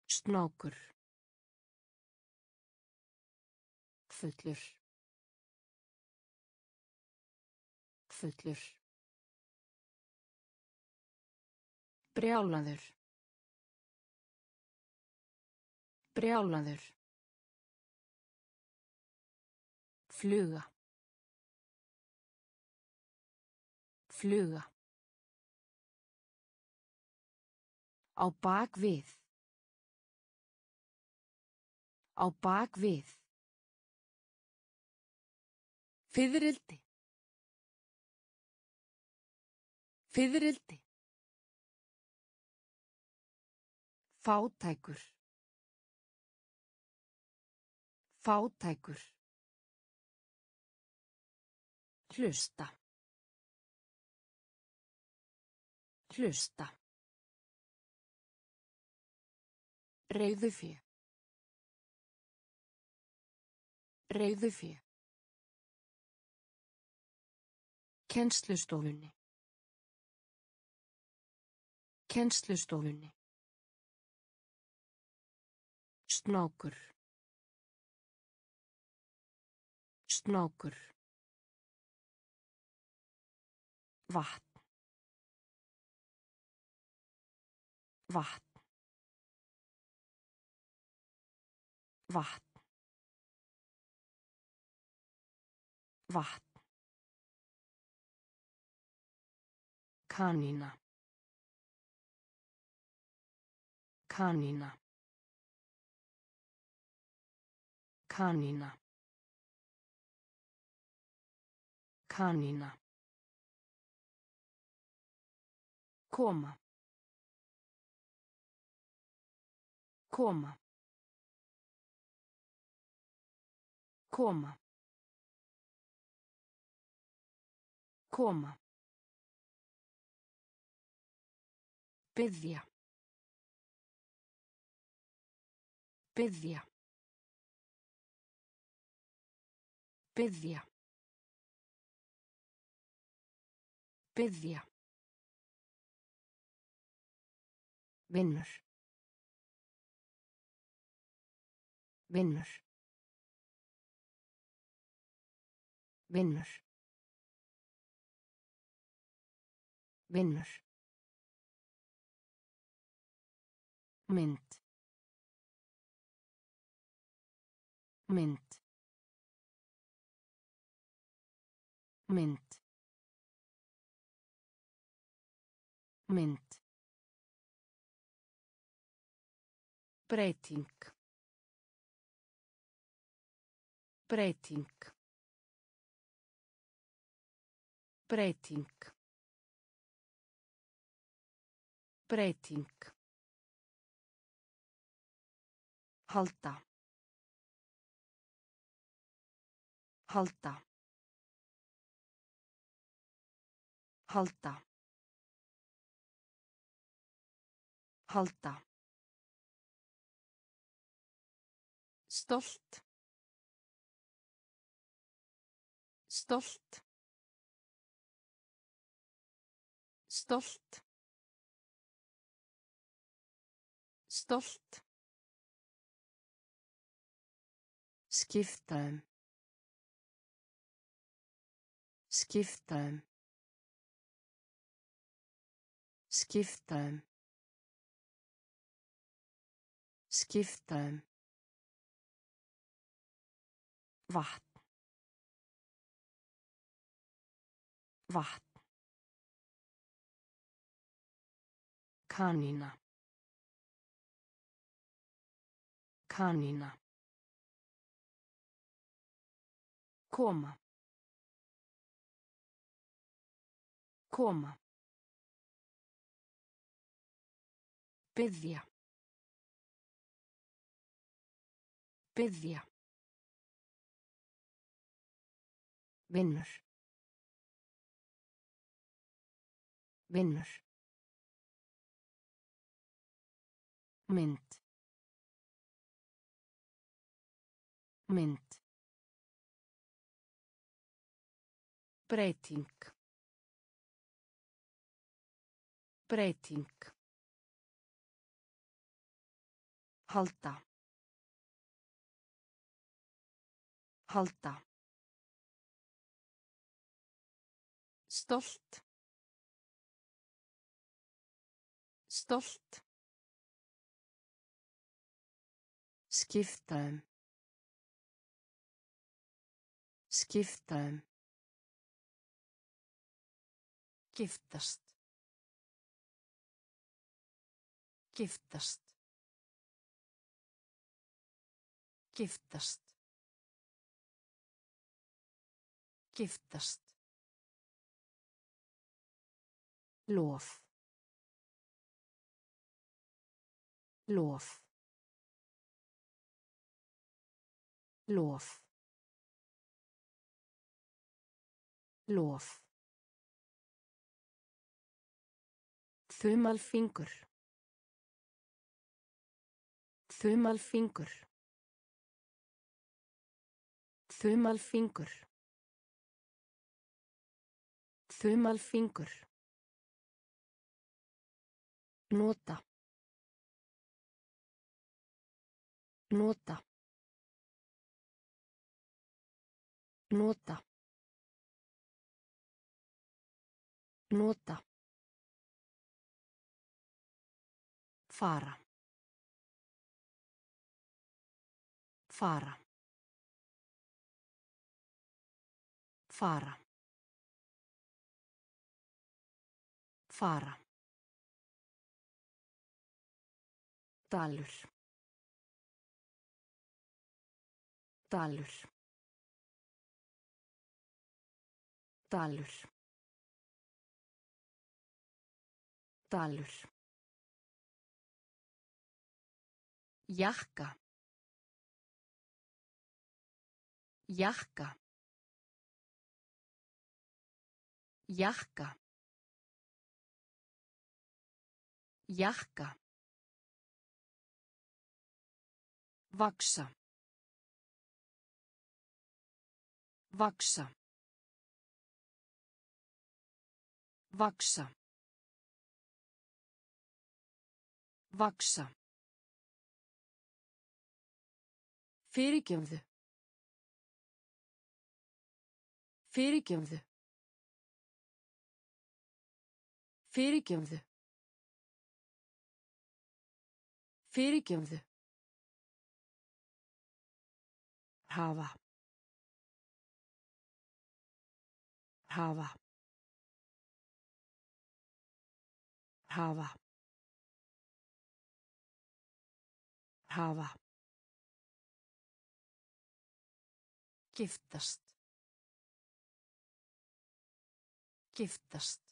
Snákur. Fullur. Fullur. Brjálaður. Brjálaður. Fluga. Fluga. Á bak við. Á bak við. Fiðrildi. Fiðrildi. Fátækur. Fátækur. Hlusta. Hlusta. Reyðufé. Reyðufé. Kennslustofunni. Kennslustofunni. Snákur. Snákur. Vatn. Vatn. Vatn. Vatn. Kanína. Kanína. Kanína. Kanína. Koma. Koma. Koma. Koma. Byðja. Byðja. Byðja. Byðja. Vinnur. Vinnur. Vinnur. Vinnur. Mynd. Mynd. Mynd. Mynd. Breyting. Breyting. Breyting. Breyting. Halda. Halda. Halda. Halda. Stolt. Stolt. Stolt. Stolt. Skiptaðum. Skiptaðum. Skiptaðum. Skiptaðum. Vatn. Vatn. Kanína. Kanína. Koma. Koma. Byðja. Byðja. Vinnur. Vinnur. Mynd. Mynd. Breyting. Breyting. Halda. Halda. Stolt. Stolt. Skiptaðum. Skiptaðum. Giftast. Giftast. Giftast. Giftast. Lof. Lof. Lof. Lof. Þumalfingur. Þumalfingur. Þumalfingur. Þumalfingur. Nota. Nota. Nota. Nota. Fara. Fara. Fara. Fara. Dalur. Dalur. Dalur. Dalur. Jakka. Jakka. Jakka. Jakka. Vaksa. Vaksa. Vaksa. Vaksa. Fyrirgefðu. Fyrirgefðu. Fyrirgefðu. Fyrirgefðu. Hafa. Hafa. Hafa. Hafa. Giftast. Giftast.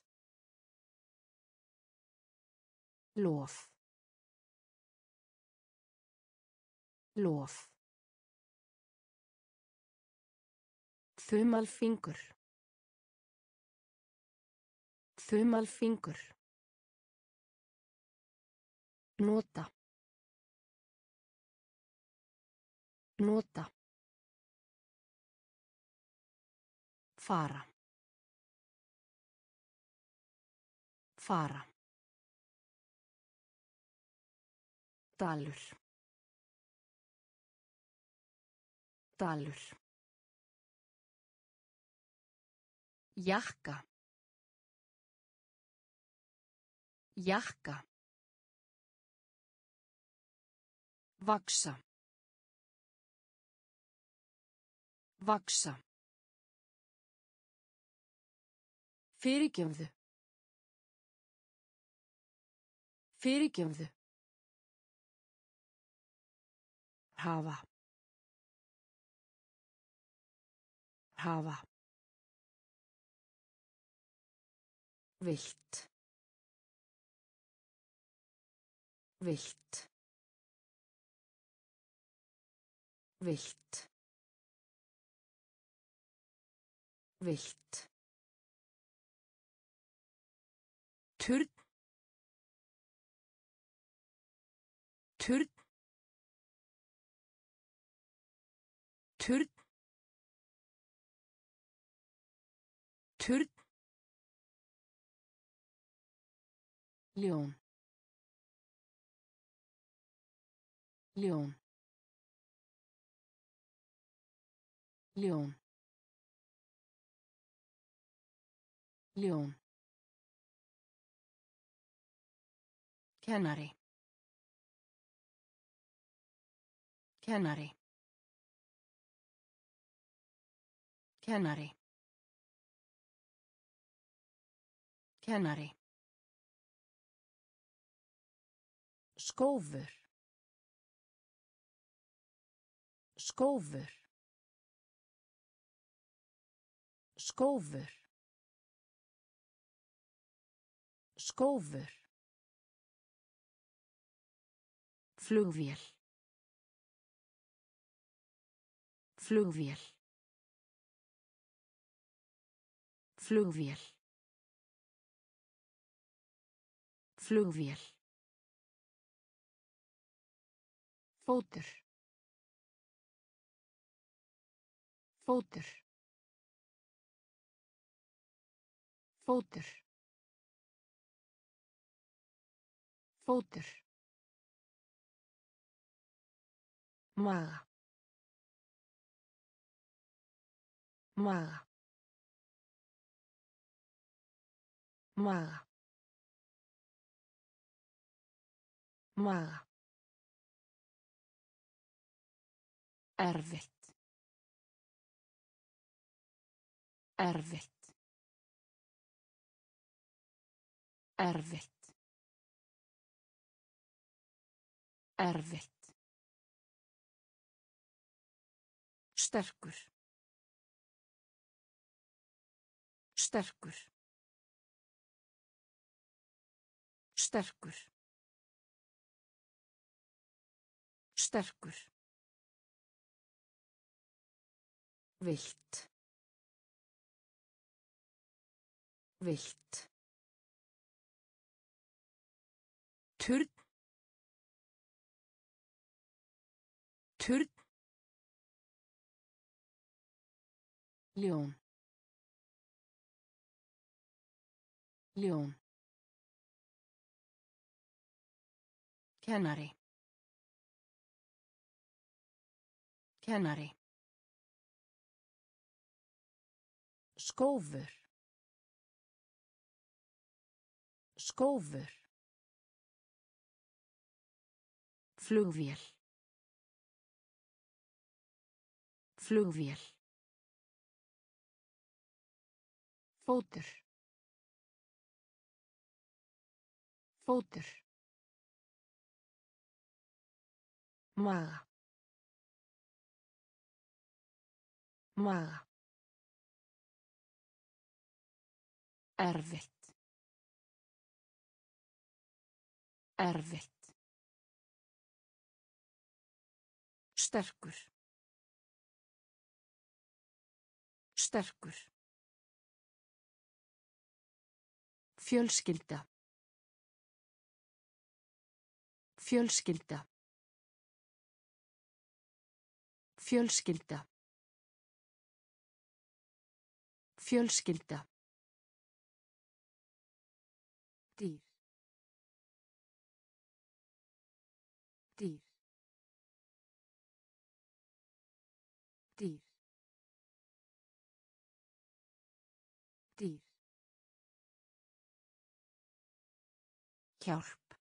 Lof. Lof. Þumalfingur. Þumalfingur. Nota. Nota. Fara. Fara. Dalur. Dalur. Jakka. Jakka. Vaksa. Vaksa. Fyrirgefðu. Fyrirgefðu. Hafa. Hafa. Vilt. Vilt. Vilt. Vilt. Turn. Turn. Turn. Turn. Ljón. Ljón. Ljón. Ljón. Kennari. Kennari. Kennari. Kennari. Skófur. Skófur. Skófur. Skófur. Flugvél. Flugvél. Flugvél. Flugvél. Fótur. Fótur. Fótur. Fótur. Maga. Maga. Maga. Maga. Erfitt. Erfitt. Erfitt. Erfitt. Sterkur. Sterkur. Sterkur. Sterkur. Vilt. Vilt. Turn. Turn. Ljón. Ljón. Kennari. Kennari. Skófur. Skófur. Flugvél. Flugvél. Fótur. Fótur. Maga. Maga. Erfitt. Erfitt. Sterkur. Sterkur. Fjölskylda. Fjölskylda. Fjölskylda. Fjölskylda. Hjálp.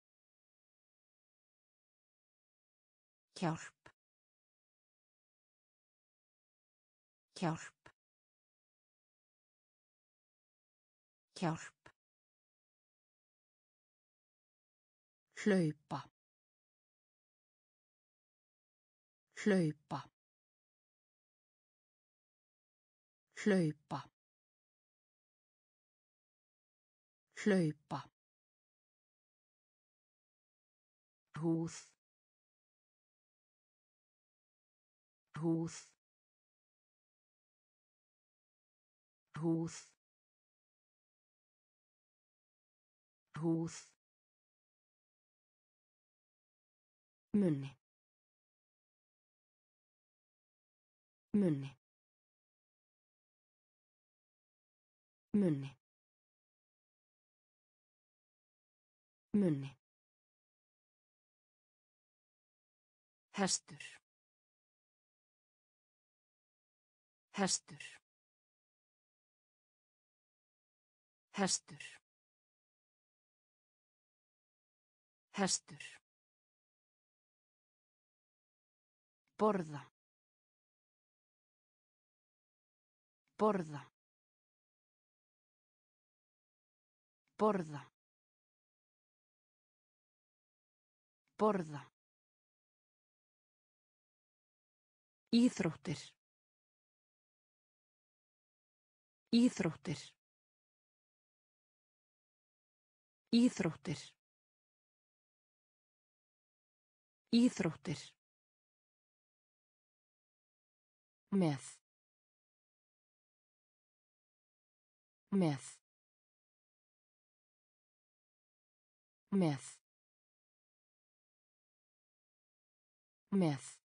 Hjálp. Hjálp. Hjálp. hlaupa hlaupa hlaupa hlaupa húð húð húð húð munni. Munni. Munni. Munni hestur hestur hestur hestur Borða. Borða. Borða. Borða. Íþróttir. Íþróttir. Íþróttir. Íþróttir. Með. Með. Með. Með.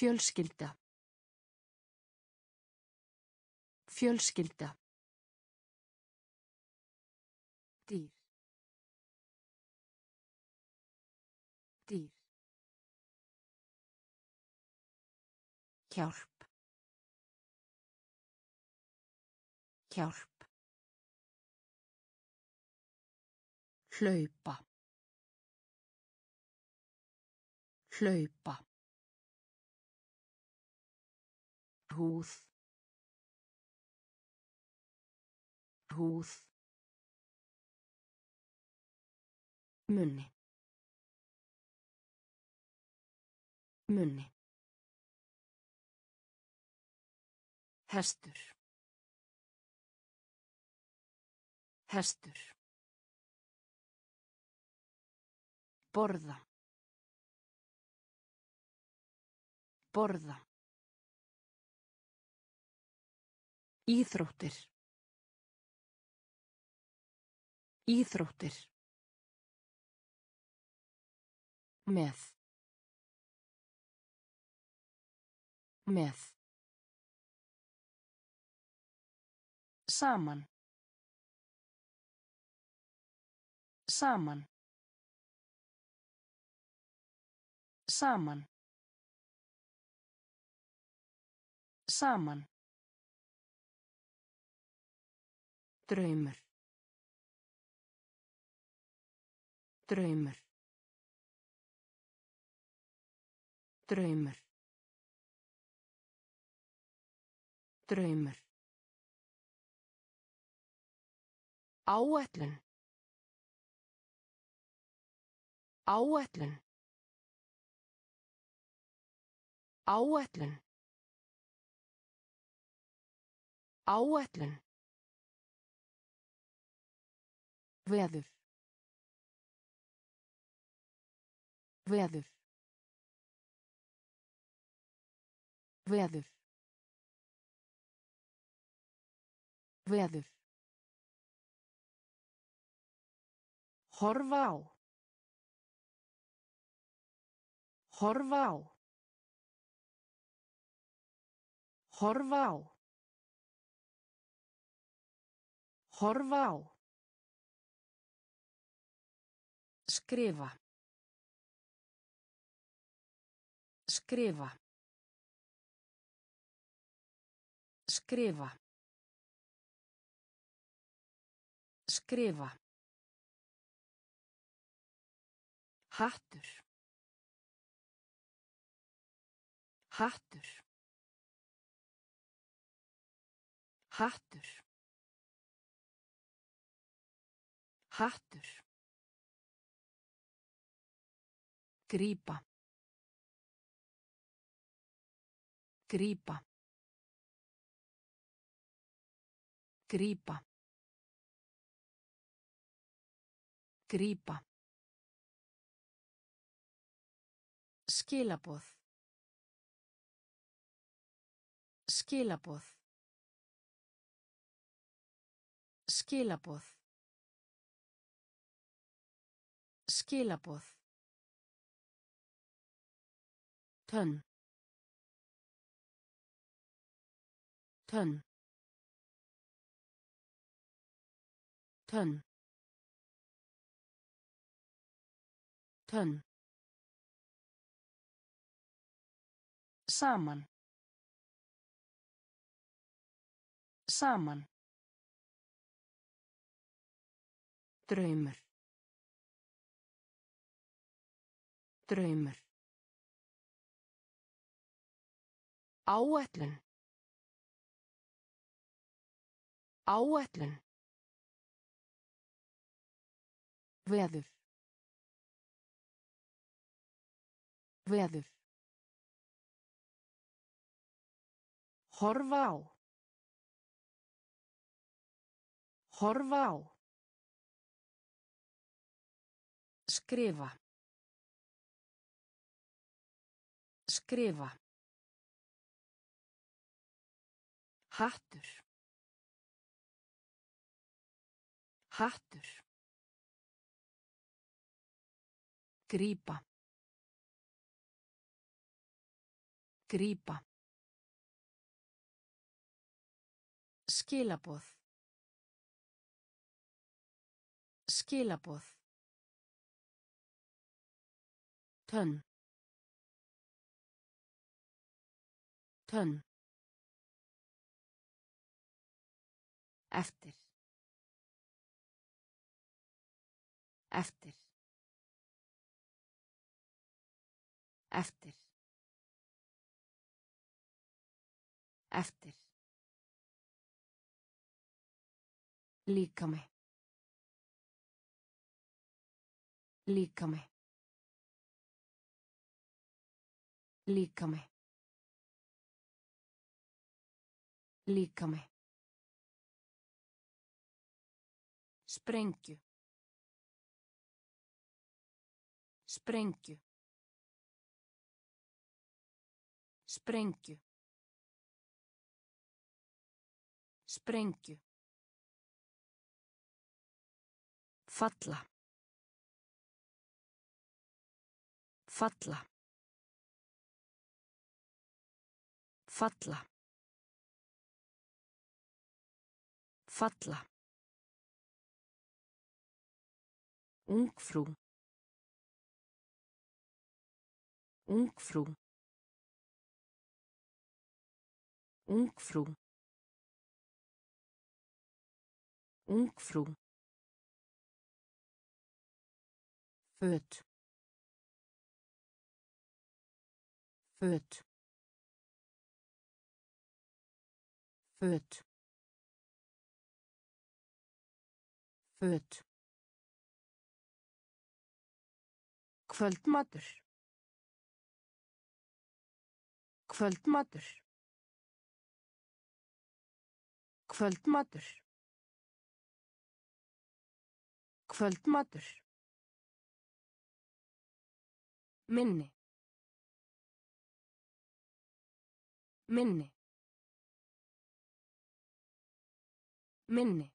Fjölskylda. Fjölskylda. Dýr. Dýr. Hjálp. Hjálp. Hlaupa. Hlaupa. Húð. Húð. Munni. Munni. Hestur. Hestur. Borða. Borða. Íþróttir. Íþróttir. Með. Með. Saman. Saman. Saman. Saman. Draumur. Draumur. Draumur. Draumur. Áætlun. Áætlun. Áætlun. Áætlun. Veður. Veður. Veður. Veður. Horfa á. Horfa á. Horfa á. Horfa á. Skrifa. Skrifa. Skrifa. Skrifa. Hattur. Hattur. Hattur. Hattur. Grípa. Grípa. Grípa. Grípa. Skilaboð. Skilaboð. Skilaboð. Skilaboð. Tönn. Tönn. Tönn. Tönn. Saman. Saman. Draumur. Draumur. Áætlun. Áætlun. Veður. Veður. Horfa á. Horfa á. Skrifa. Skrifa. Hattur. Hattur. Grípa. Grípa. Skilaboð. Skilaboð. Tönn. Tönn. Eftir. Eftir. Eftir. Eftir. Líkami. Líkami. Líkami. Líkami. Sprengju. Sprengju. Sprengju. Sprengju. Falla. Falla. Falla. Falla. Ungfrú. Ungfrú. Ungfrú. Ungfrú. Föt. Föt. Föt. Föt. Kvöldmatur. Kvöldmatur. Kvöldmatur. Kvöldmatur. Minni. Minni. Minni.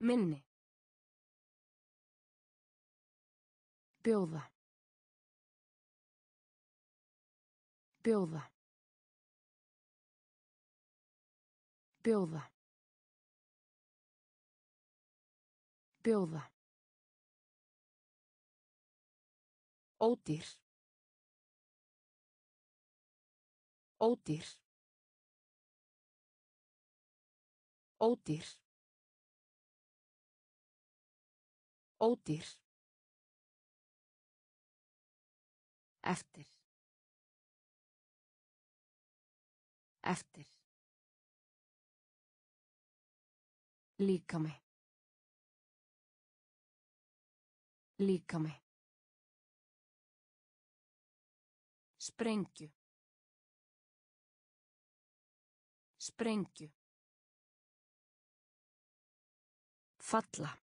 Minni. Bjóða. Bjóða. Bjóða. Bjóða. Ódýr. Ódýr. Ódýr. Ódýr. Eftir. Eftir. Líkami. Líkami. Sprengju. Sprengju. Falla.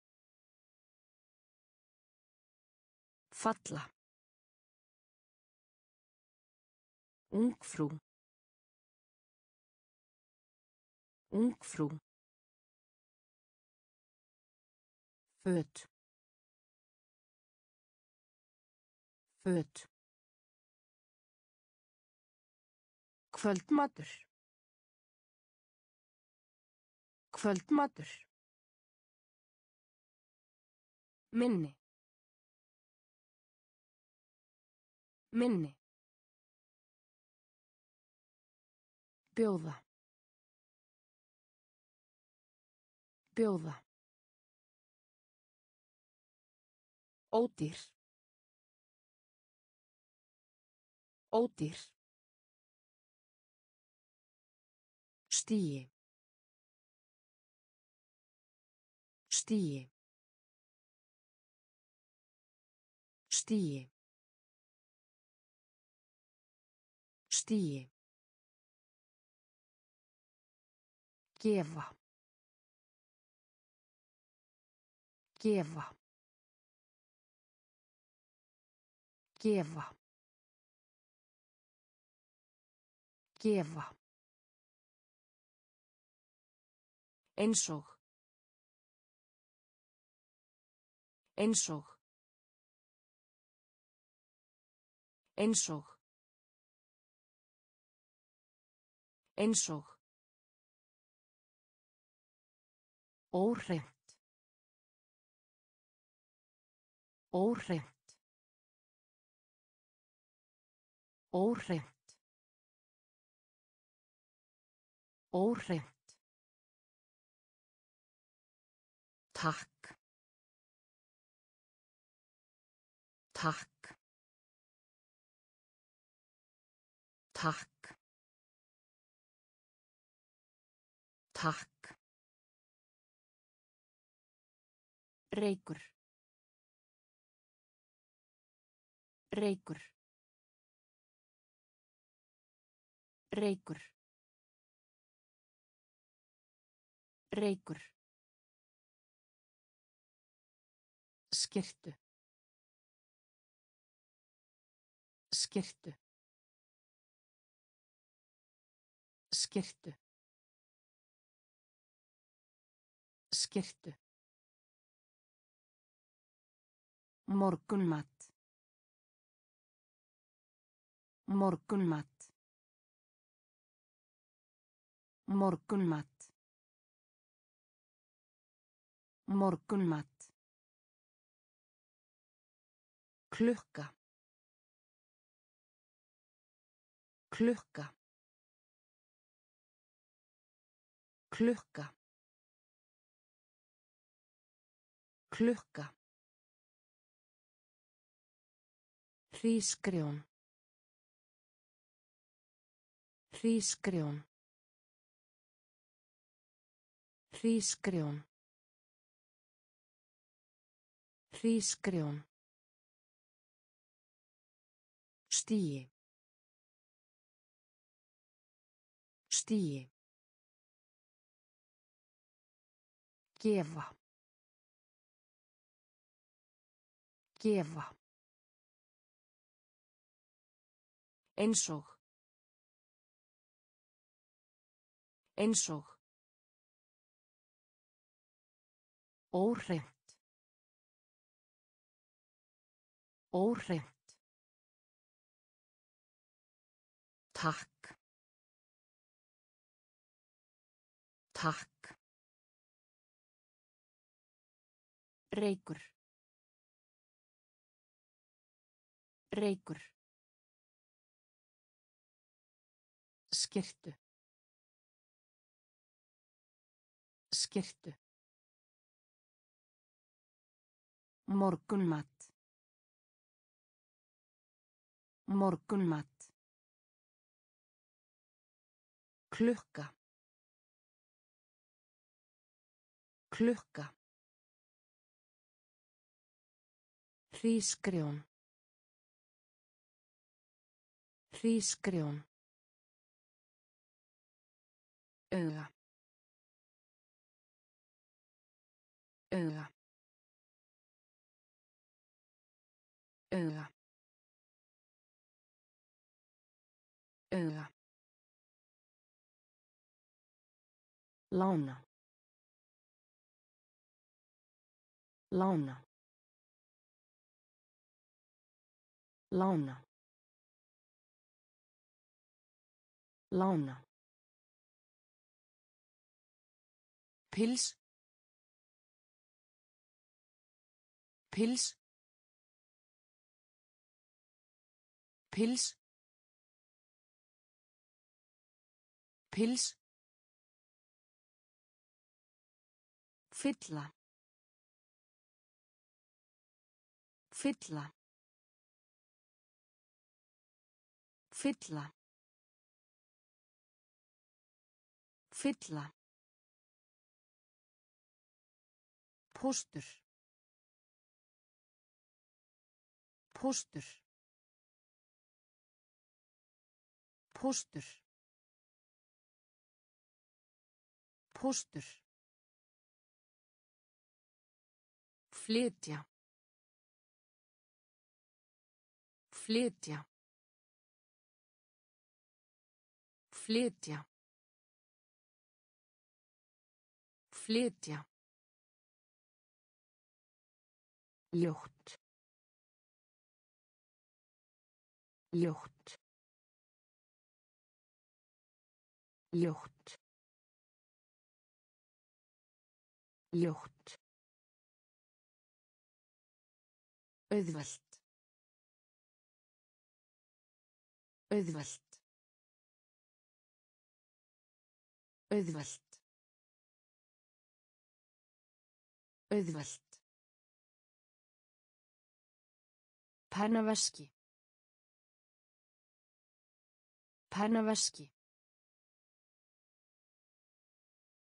Falla. Ungfrú. Ungfrú. Föt. Föt. Kvöldmatur. Kvöldmatur. Minni. Minni. Bjóða. Bjóða. Ódýr. Ódýr. Stíi. Stíi. Stíi. Stíi. Gefa. Gefa. Gefa. Gefa. Einsog. Einsog. Einsog. Einsog. Óhreint. Óhreint. Óhreint. Óhreint. Takk. Takk. Takk. Takk. Reykur. Reykur. Reykur. Reykur. Skirtu. Skirtu. Skirtu. Skirtu. Morgunmat. Morgunmat. Morgunmat. Morgunmat. Klukka. Klukka. Klukka. Klukka. Hrísgrjón. Hrísgrjón. Hrísgrjón. Hrísgrjón. Stíi. Stíi. Gefa. Gefa. Einsog. Einsog. Óhreint. Óhreint. Takk. Takk. Reykur. Reykur. Skirtu. Skirtu. Morgunmat. Morgunmat. Klukka. Klukka. Hrísgrjón. Hrísgrjón. Auga auga auga auga lána lána lána lána pils. Pils. Pils. Pils. Fylla. Fylla. Fylla. Fylla Póstur. Póstur. Póstur. Póstur. Flytja. Flytja. Flytja. Flytja. Ljótt. Ljótt. Ljótt. Ljótt. Auðvelt. Auðvelt. Auðvelt. Auðvelt. Pennaveski. Pennaveski.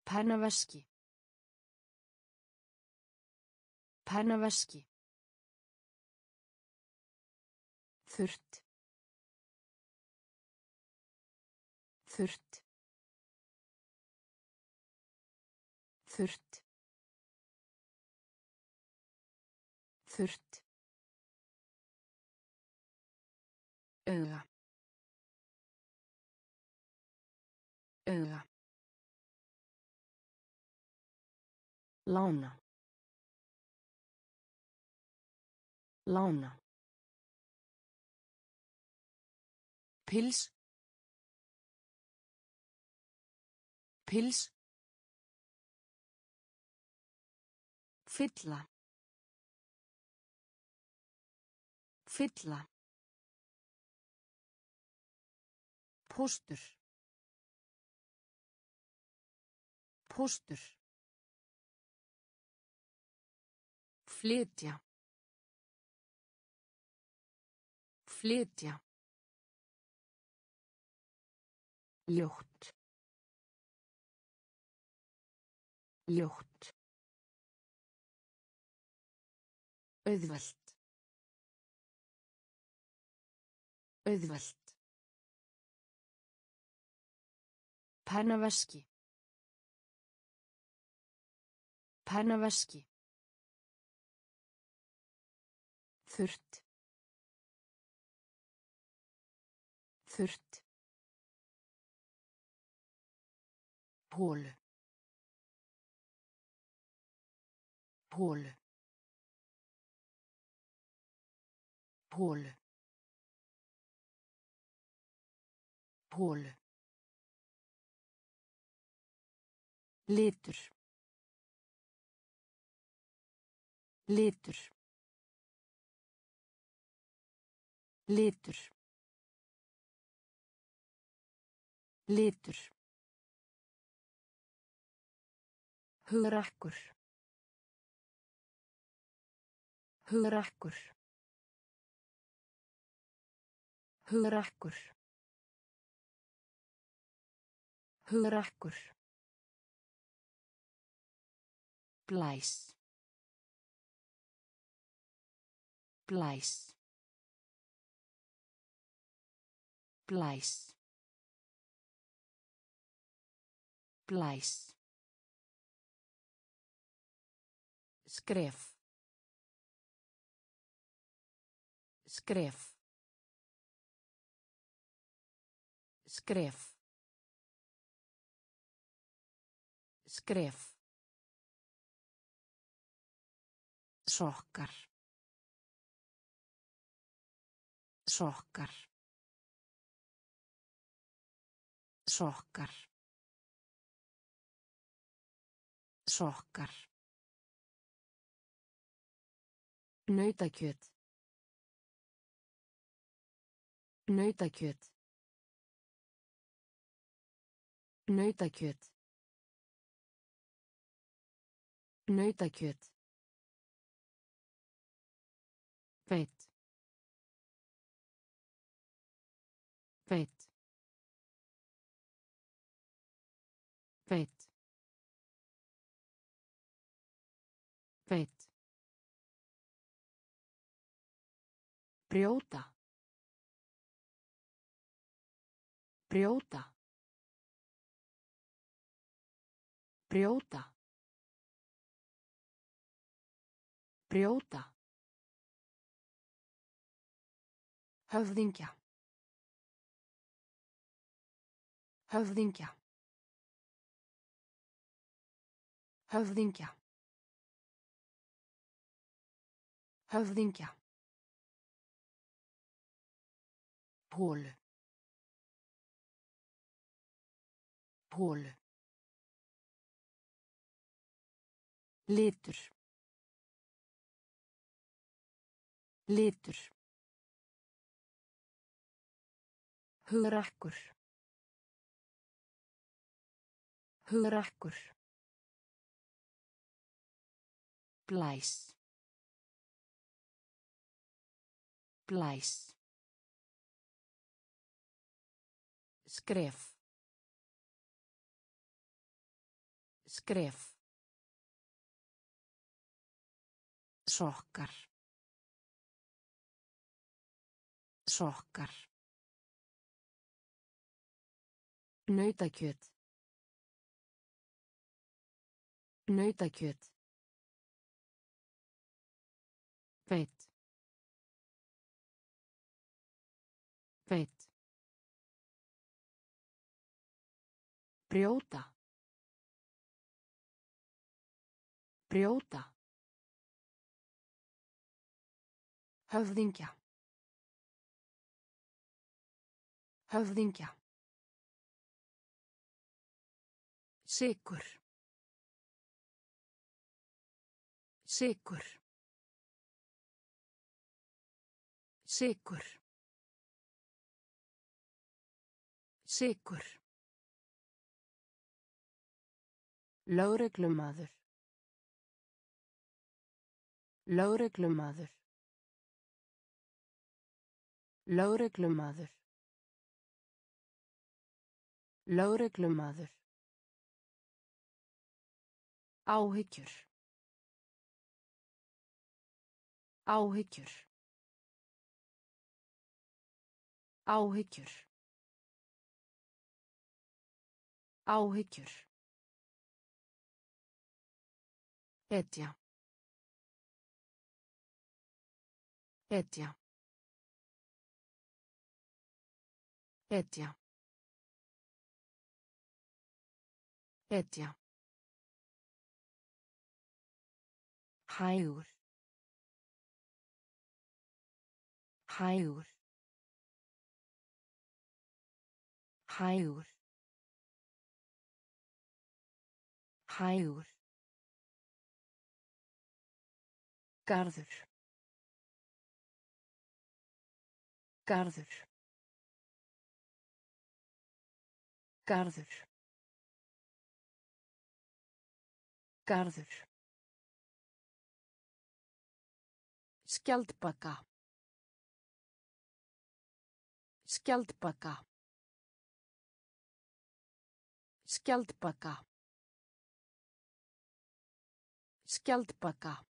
Pennaveski. Pennaveski. Þurrt. Þurrt. Þurrt. Þurrt. Auga auga lána lána pils. Pils. Fylla fylla Póstur. Póstur. Flytja. Flytja. Ljótt. Ljótt. Auðvelt. Auðvelt. Pennaveski. Pennaveski. Þurrt. Þurrt. Hólu. Hólu. Hólu. Hólu. Litur. Litur. Litur. Litur. Hugrakkur. Hugrakkur. Hugrakkur. Hugrakkur. Blæs. Blæs. Blæs. Blæs. Skref. Skref. Skref. Skref. Sokkar. Sokkar. Sokkar. Sokkar. Nautakjöt. Nautakjöt. Nautakjöt. Nautakjöt. Feit. Feit. Feit. Feit. Brjóta. Brjóta. Brjóta. Brjóta. Höfðingja. Höfðingja. Höfðingja. Höfðingja. Hólu. Hólu. Litur. Litur. Hugrakkur. Hugrakkur. Blæs. Blæs. Skref. Skref. Sokkar. Sokkar. Nautakjöt. Nautakjöt. Veit. Veit. Brjóta. Brjóta. Höfðingja. Höfðingja. Sigur. Sigur. Sigur. Sigur. Lögreglumaður. Lögreglumaður. Lögreglumaður. Lögreglumaður. Áhyggjur. Áhyggjur. Áhyggjur. Áhyggjur. Etja. Etja. Etja. Etja. Hægur. Hægur. Hægur. Hægur. Garður. Garður. Garður. Garður. Skjaldbaka. Skjaldbaka. Skjaldbaka. Skjaldbaka.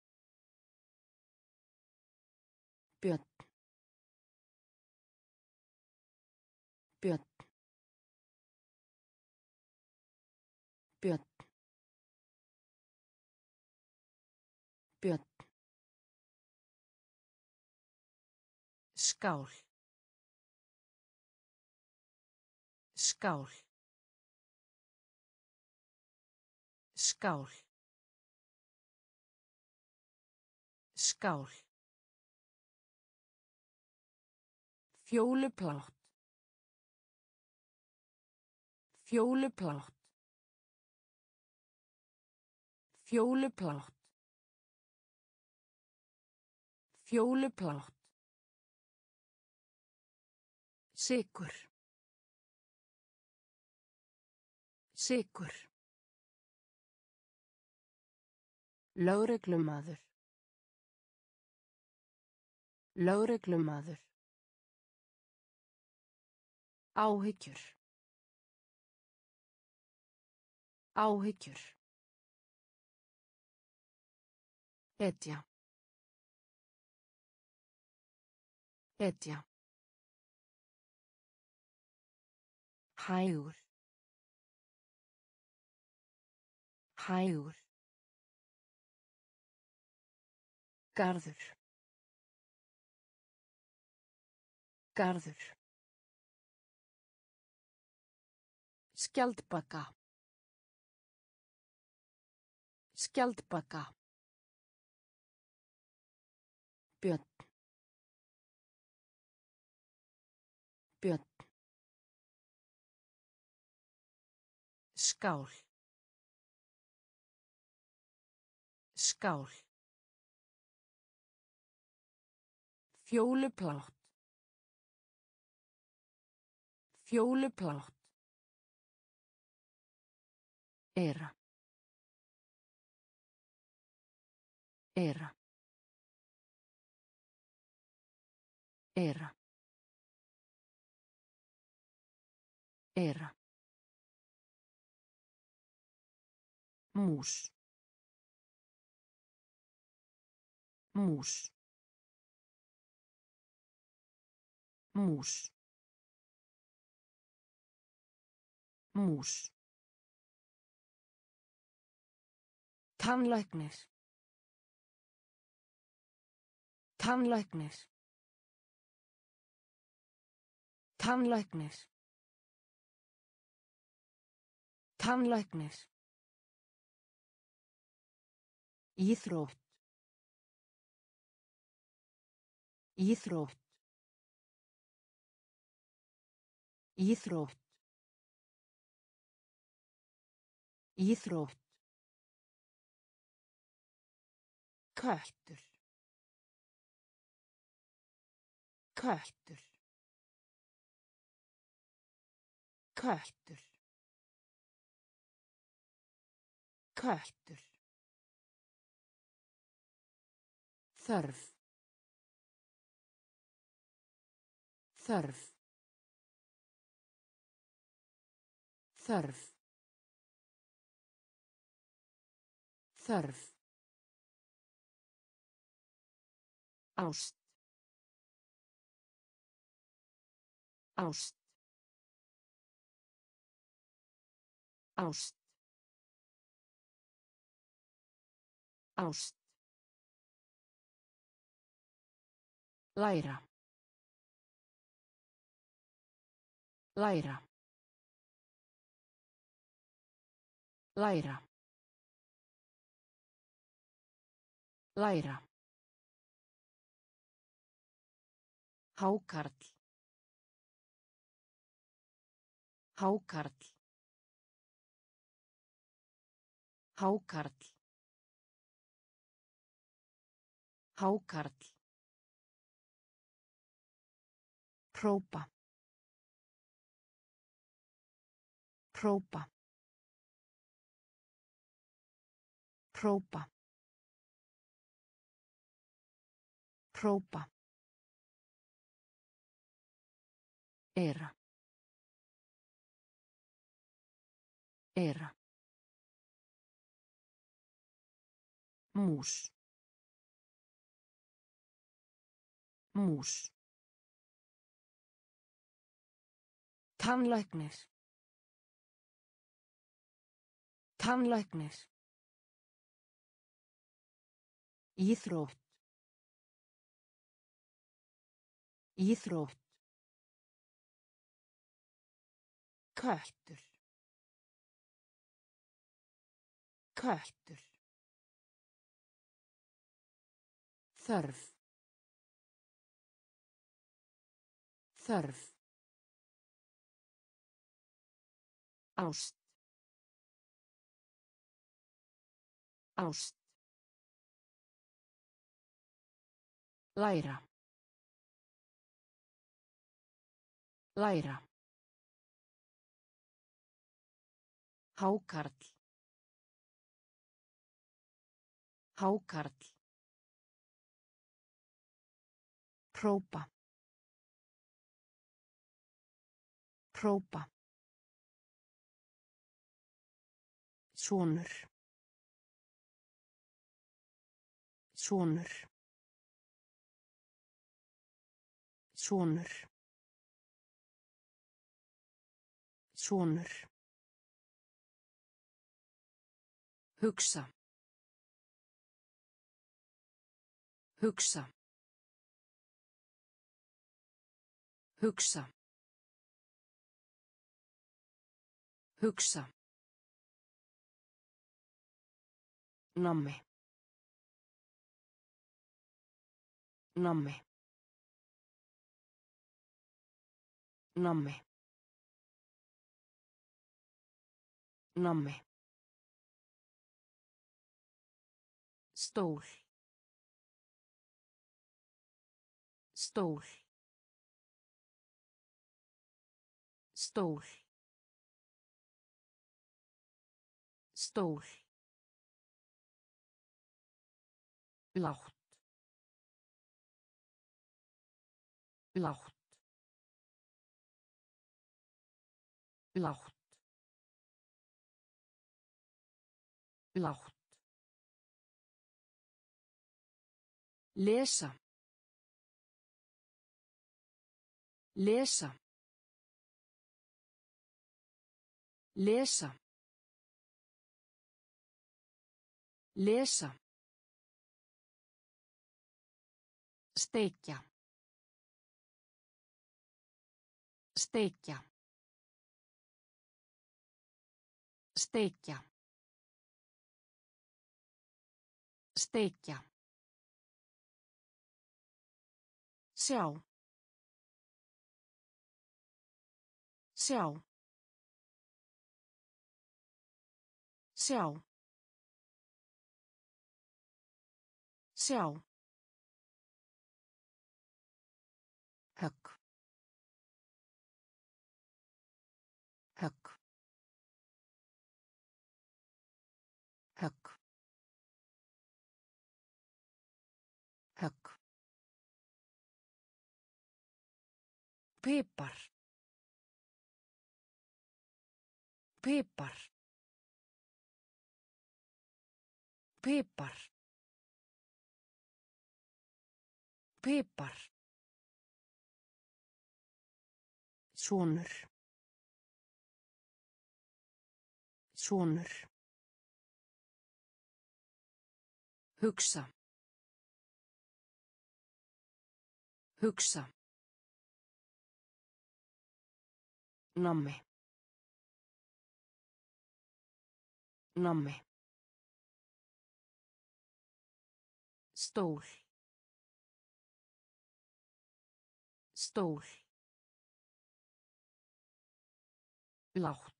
Skál. Skál. Skál. Skál. Fjóluplátt. Fjóluplátt. Fjóluplátt. Fjóluplátt. Sigur. Sigur. Lögreglumaður. Lögreglumaður. Áhyggjur. Áhyggjur. Etja. Etja. Hægur. Hægur. Garður. Garður. Skjaldbaka. Skjaldbaka. Björn. Björn. Skál. Skál. Fjóluplátt. Fjóluplátt. Era. Era. Era. Era. Mús. Mús. Mús. Mús. Tannlæknir. Tannlæknir. Tannlæknir. Tannlæknir. Íþrótt. Íþrótt. Íþrótt. Íþrótt. Köttur. Köttur. Köttur. Köttur. Þörf. Þörf. Þörf. Þörf. Ást. Ást. Ást. Ást. Læra. Læra. Læra. Læra. Hákarl. Hákarl. Hákarl. Hákarl. Própa. Própa. Própa. Própa. Era. Era. Mús. Mús. Tannlæknir. Tannlæknir. Íþrótt. Íþrótt. Köttur. Köttur. Þörf. Þörf. Ást. Ást. Læra. Læra. Hákarl. Hákarl. Própa. Própa. Sonur. Sonur. Sonur. Sonur. Hugsa. Hugsa. Hugsa. Hugsa. Nammi. Nammi. Nammi. Nammi. Stól. Stól. Stól. Stól. Lágt. Lágt. Lágt. Lágt. Lesa. Lesa. Lesa. Lesa. Steikja. Steikja. Steikja. Steikja. Sjá. Sjá. Sjá. Sjá. Pipar. Pipar. Pipar. Pipar. Sonur. Sonur. Hugsa. Hugsa. Nammi. Nammi. Stól. Stól. Lágt.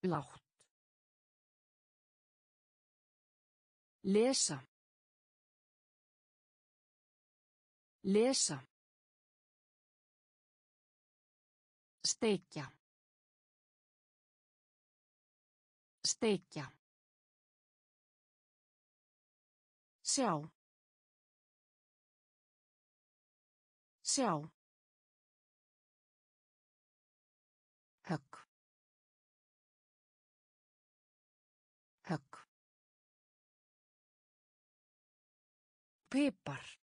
Lágt. Lesa. Lesa. Steikja. Steikja. Sjá. Sjá. Högg. Högg. Pipar.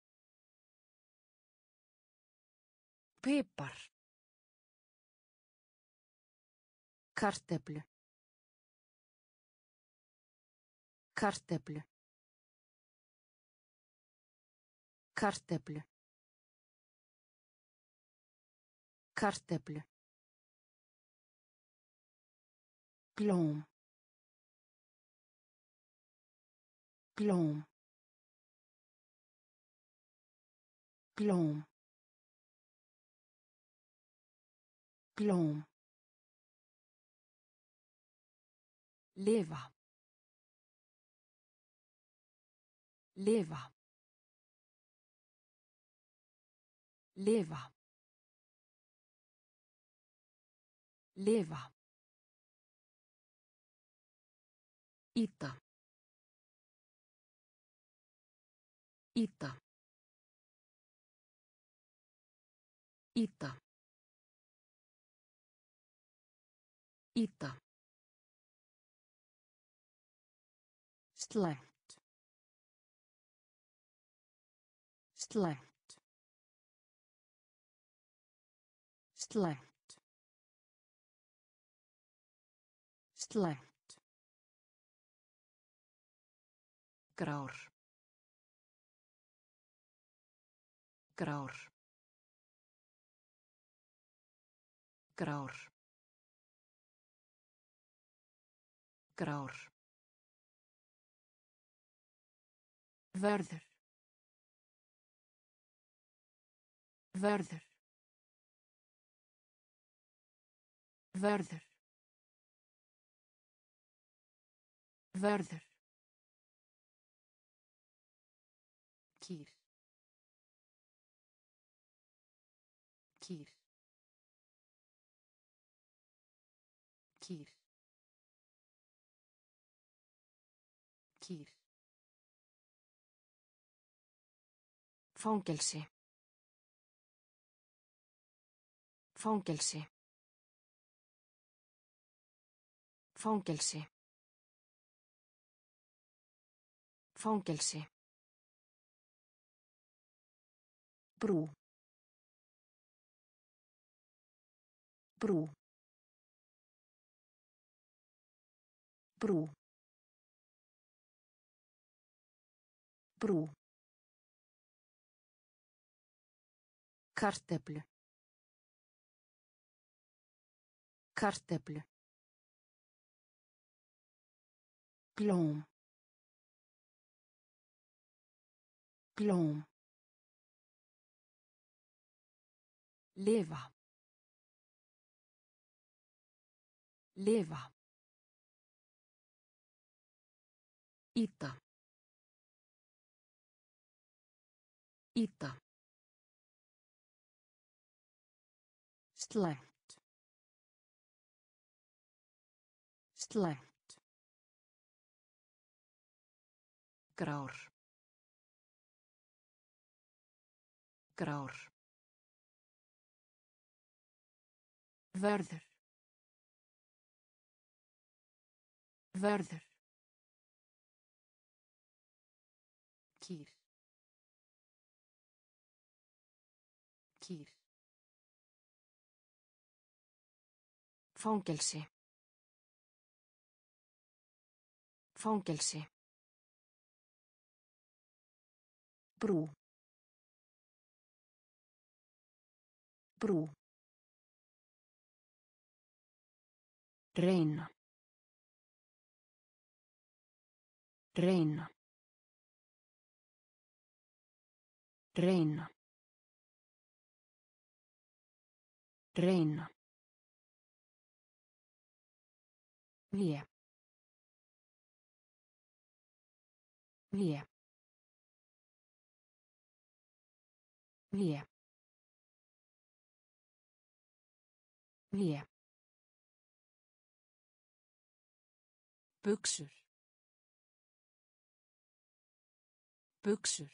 Pipar. Karteflu. Karteflu. Karteflu. Karteflu. Blóm. Blóm. Blóm. Blóm. Lifa. Lifa. Lifa. Lifa. Ýta. Ýta. Ýta. Ýta. Slæmt. Slæmt. Slæmt. Slæmt. Grár. Grár. Grár. Grár. Vörður. Vörður. Vörður. Vörður. Fangelsi. Fangelsi. Fangelsi. Fangelsi. Brú. Brú. Brú. Brú. Karteflu. Karteflu. Blóm. Blóm. Lifa. Lifa. Íta. Íta. Slæmt. Slæmt. Grár. Grár. Vörður. Vörður. Fangelsi. Fangelsi. Brú. Brú. Reyna. Reyna. Reyna. Reyna. Vie. Vie. Vie. Vie. Buxur. Buxur.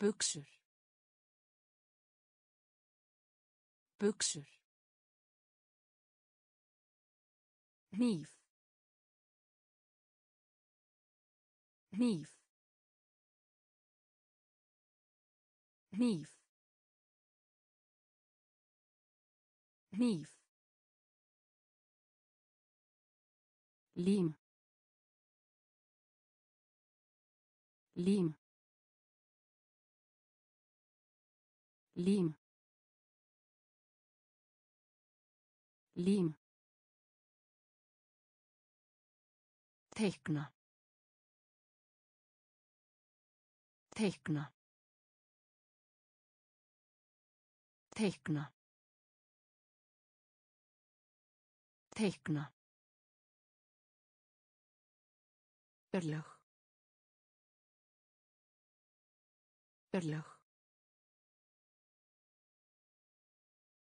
Buxur. Buxur. Hníf. Hníf. Hníf. Hníf. Lím. Lím. Lím. Lím. Teikna. Teikna. Teikna. Teikna. Örlög. Örlög.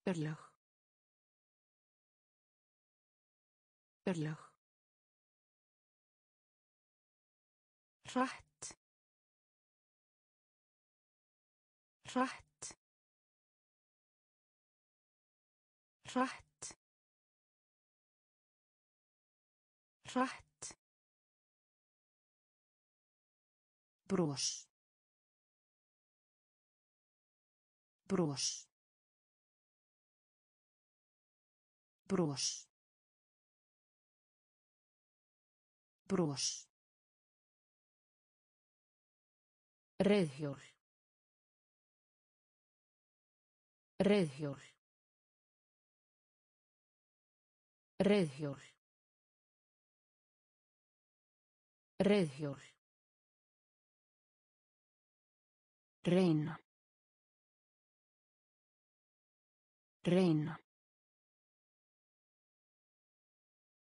Örlög. Örlög. Hratt. Hratt. Hratt. Hratt. Bros. Bros. Bros. Bros. Reiðhjól. Reiðhjól. Reiðhjól. Reiðhjól. Reyna. Reyna.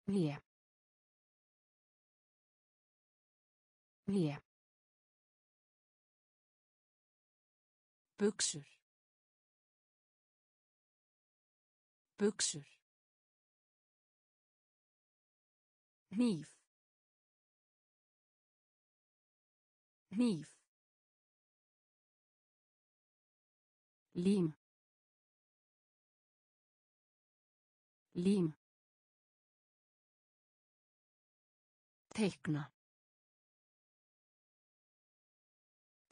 Vé. Vé. Buxur. Buxur. Hníf. Hníf. Lím. Lím. Teikna.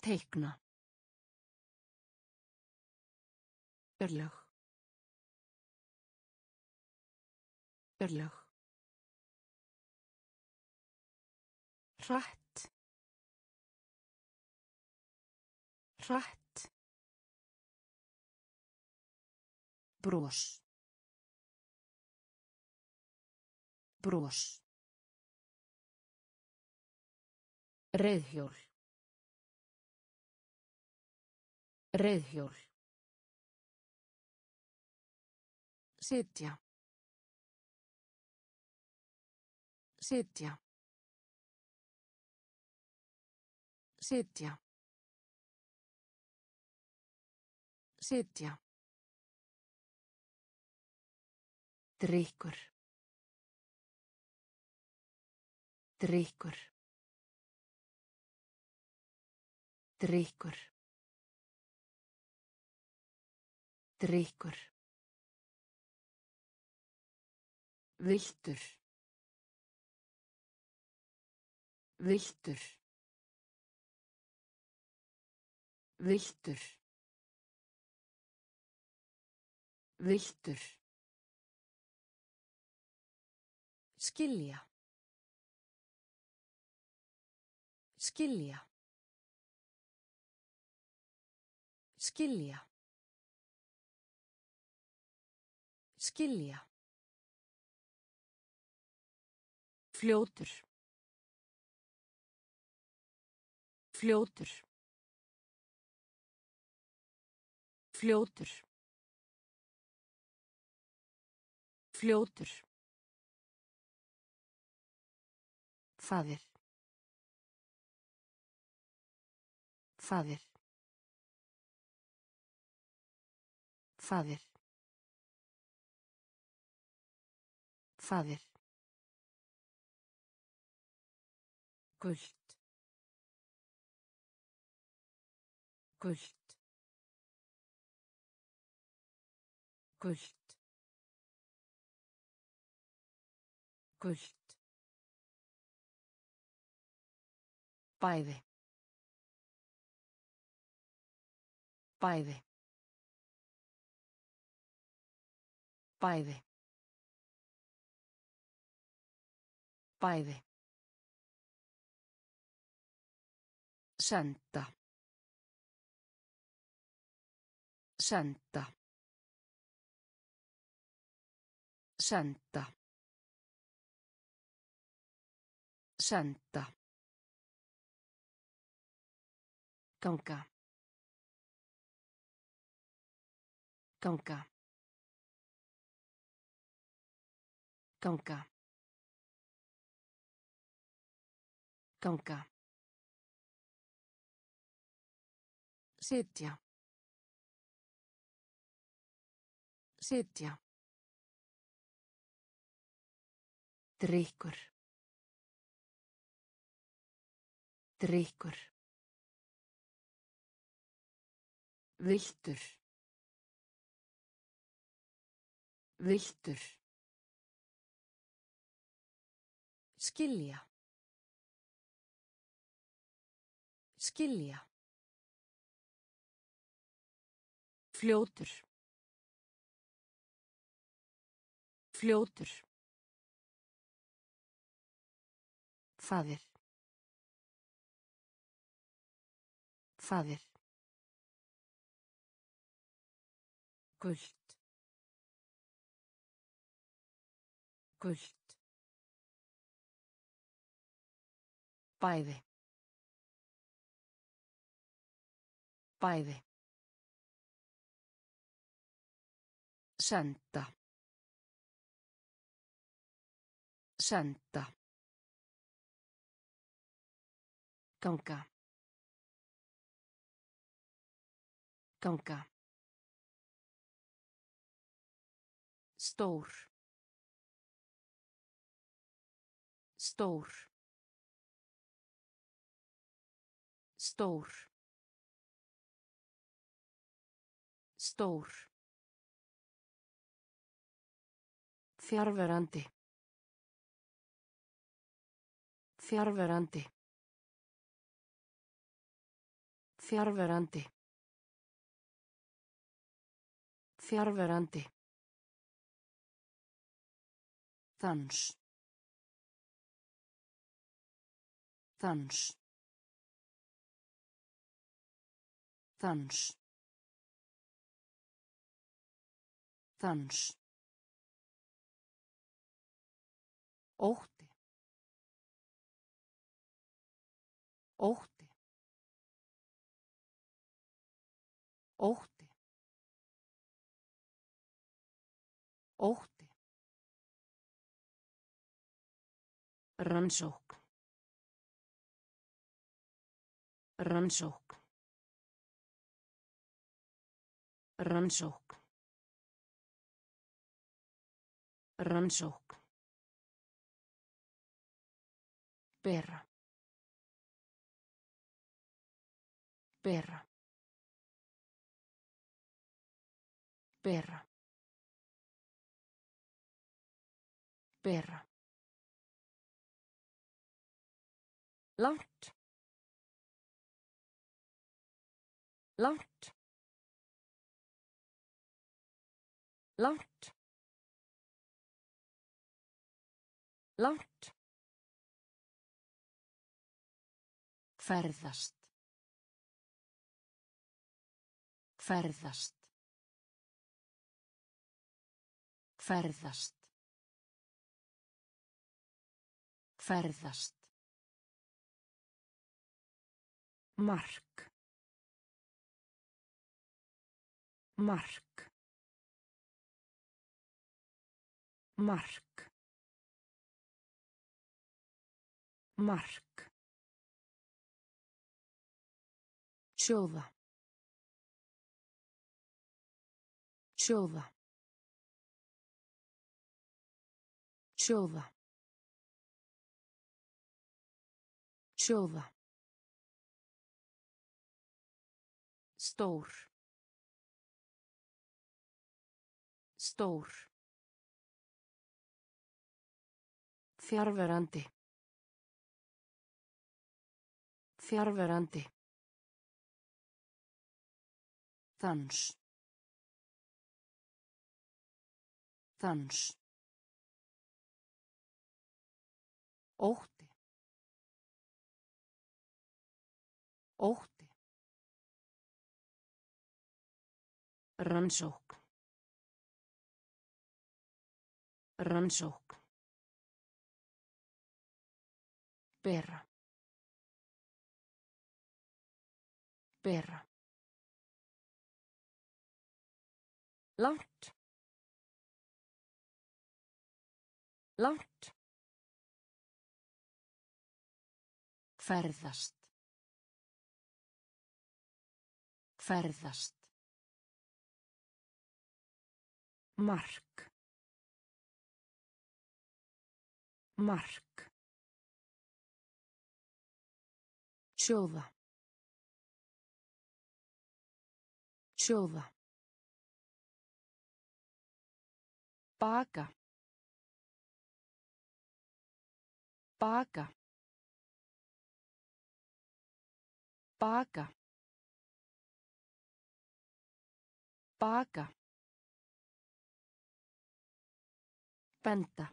Teikna. Örlög. Örlög. Hratt. Hratt. Bros. Bros. Reiðhjól. Reiðhjól. Sitja. Sitja. Sitja. Sitja. Drykkur. Drykkur. Drykkur. Drykkur. Viltur. Viltur. Viltur. Viltur. Skilja. Skilja. Skilja. Skilja. Fljótur. Fljótur. Fljótur. Fljótur. Faðir. Faðir. Faðir. Faðir. Gult. Gult. Gult. Gult. Bæði. Bæði. Bæði. Bæði. Senda. Senda. Senda. Senda. Ganga. Ganga. Ganga. Ganga. Sitja. Sitja. Drykkur. Drykkur. Viltur. Viltur. Skilja. Skilja. Fljótur. Fljótur. Faðir. Faðir. Gult. Gult. Bæði. Bæði. Senda. Senda. Ganga. Ganga. Stór. Stór. Stór. Stór. Fjarverandi. Fjarverandi. Fjarverandi. Fjarverandi. Dans. Dans. Dans. Dans. Ótti. Ótti. Ótti. Ótti. Rannsókn. Rannsókn. Rannsókn. Rannsókn. Bera. Bera. Bera. Bera. Langt. Langt. Langt. Langt. Ferðast. Ferðast. Ferðast. Ferðast. Mark. Mark. Mark. Mark. Sjóða. Sjóða. Sjóða. Sjóða. Stór. Stór. Fjarverandi. Fjarverandi. Dans. Dans. Ótti. Ótti. Rannsókn. Rannsókn. Bera. Bera. Langt. Langt. Ferðast. Ferðast. Mark. Mark. Sjóða. Sjóða. Baka. Baka. Baka. Baka. Benda.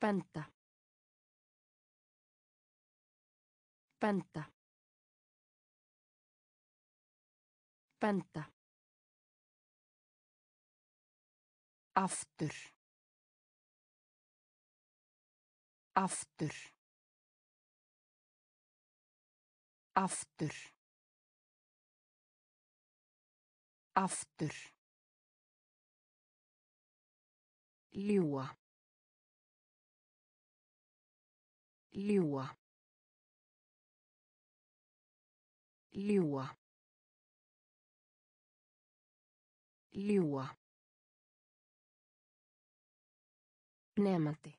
Benda. Benda. Benda. Aftur. Aftur. Aftur. Aftur. Ljúa. Ljúa. Ljúa. Ljúa. Nemandi.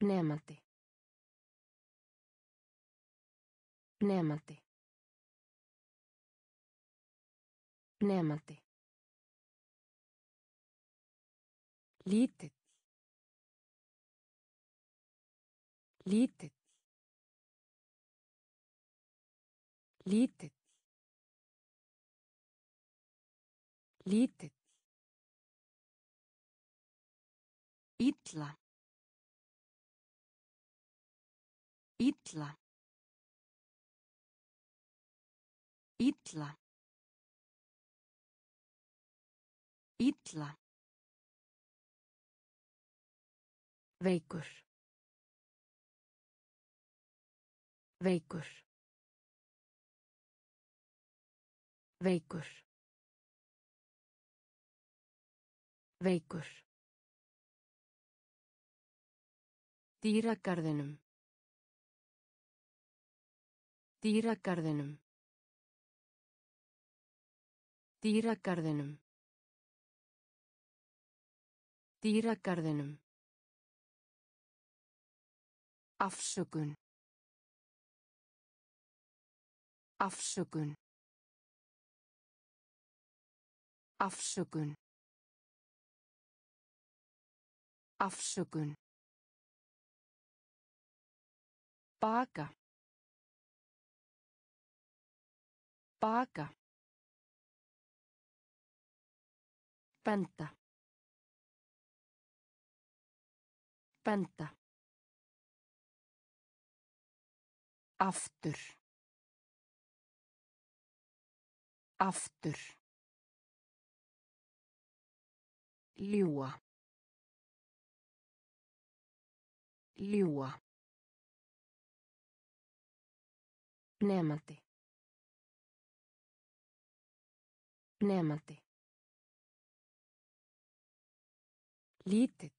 Nemandi. Nemandi. Nemandi. Lítill. Lítill. Lítill. Lítill. Illa. Illa. Illa. Illa. Veikur. Veikur. Veikur. Veikur. Dýragarðinum. Dýragarðinum. Dýragarðinum. Dýragarðinum. Afsökun. Afsökun. Afsökun. Afsökun. Baka. Baka. Benda. Benda. Aftur. Aftur. Ljúa. Ljúa. Nemandi. Nemandi. Lítill.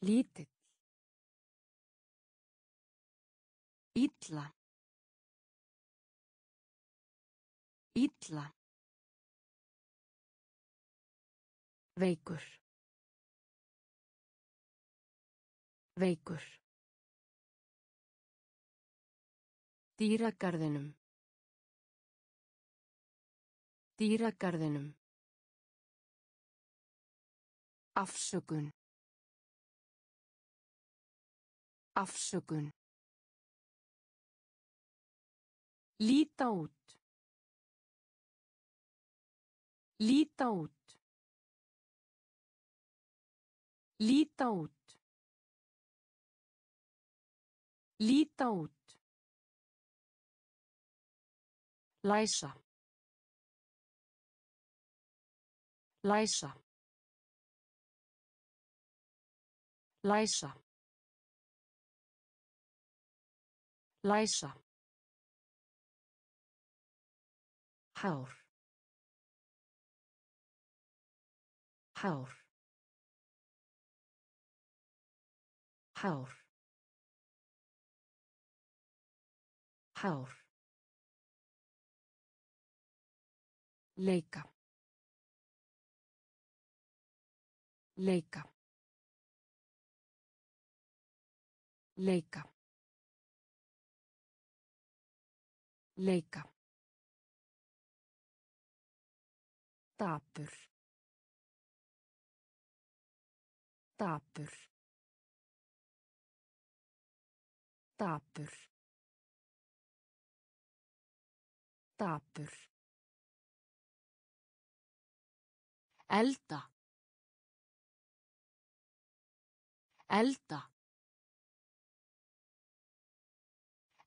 Lítill. Illa. Illa. Veikur. Veikur. Dýragarðinum. Dýragarðinum. Afsökun. Afsökun. Líta út. Líta út. Líta út. Líta út. Læsa. Læsa. Læsa. Læsa. Hár. Hár. Hár. Hár. Leika. Leika. Leika. Leika. Dapur. Dapur. Dapur. Dapur. Elda. Elda.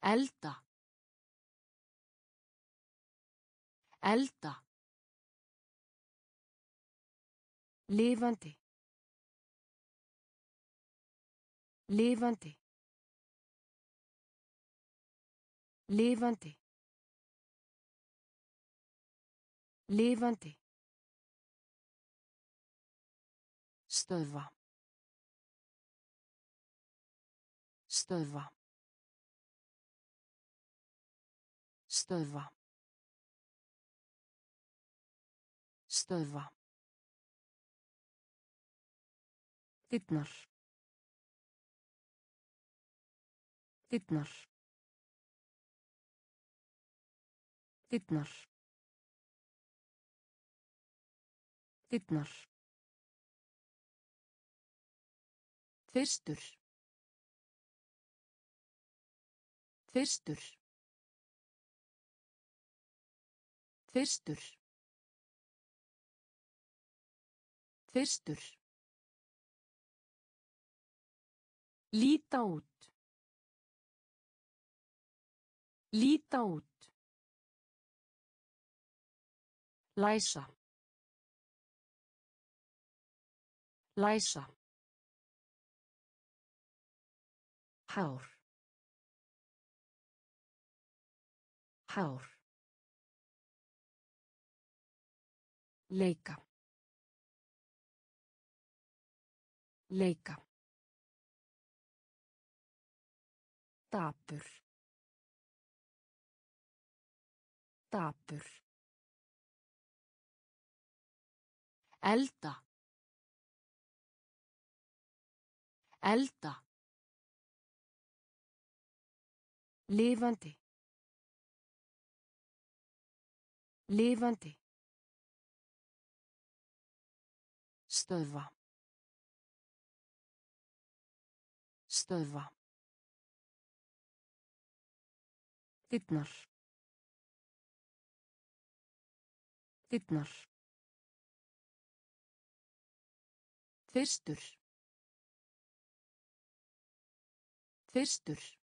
Elda. Elda. Lifandi. Lifandi. Lifandi. Lifandi. Stöðva. Stöðva. Stöðva. Stöðva. Dyrnar. Dyrnar. Dyrnar. Dyrnar. Fyrstur. Fyrstur. Fyrstur. Fyrstur. Líta út. Líta út. Læsa. Læsa. Hár. Hár. Leika. Leika. Dapur. Dapur. Elda. Elda. Lifandi. Lifandi. Stöðva. Stöðva. Dyrnar. Dyrnar. Fyrstur. Fyrstur.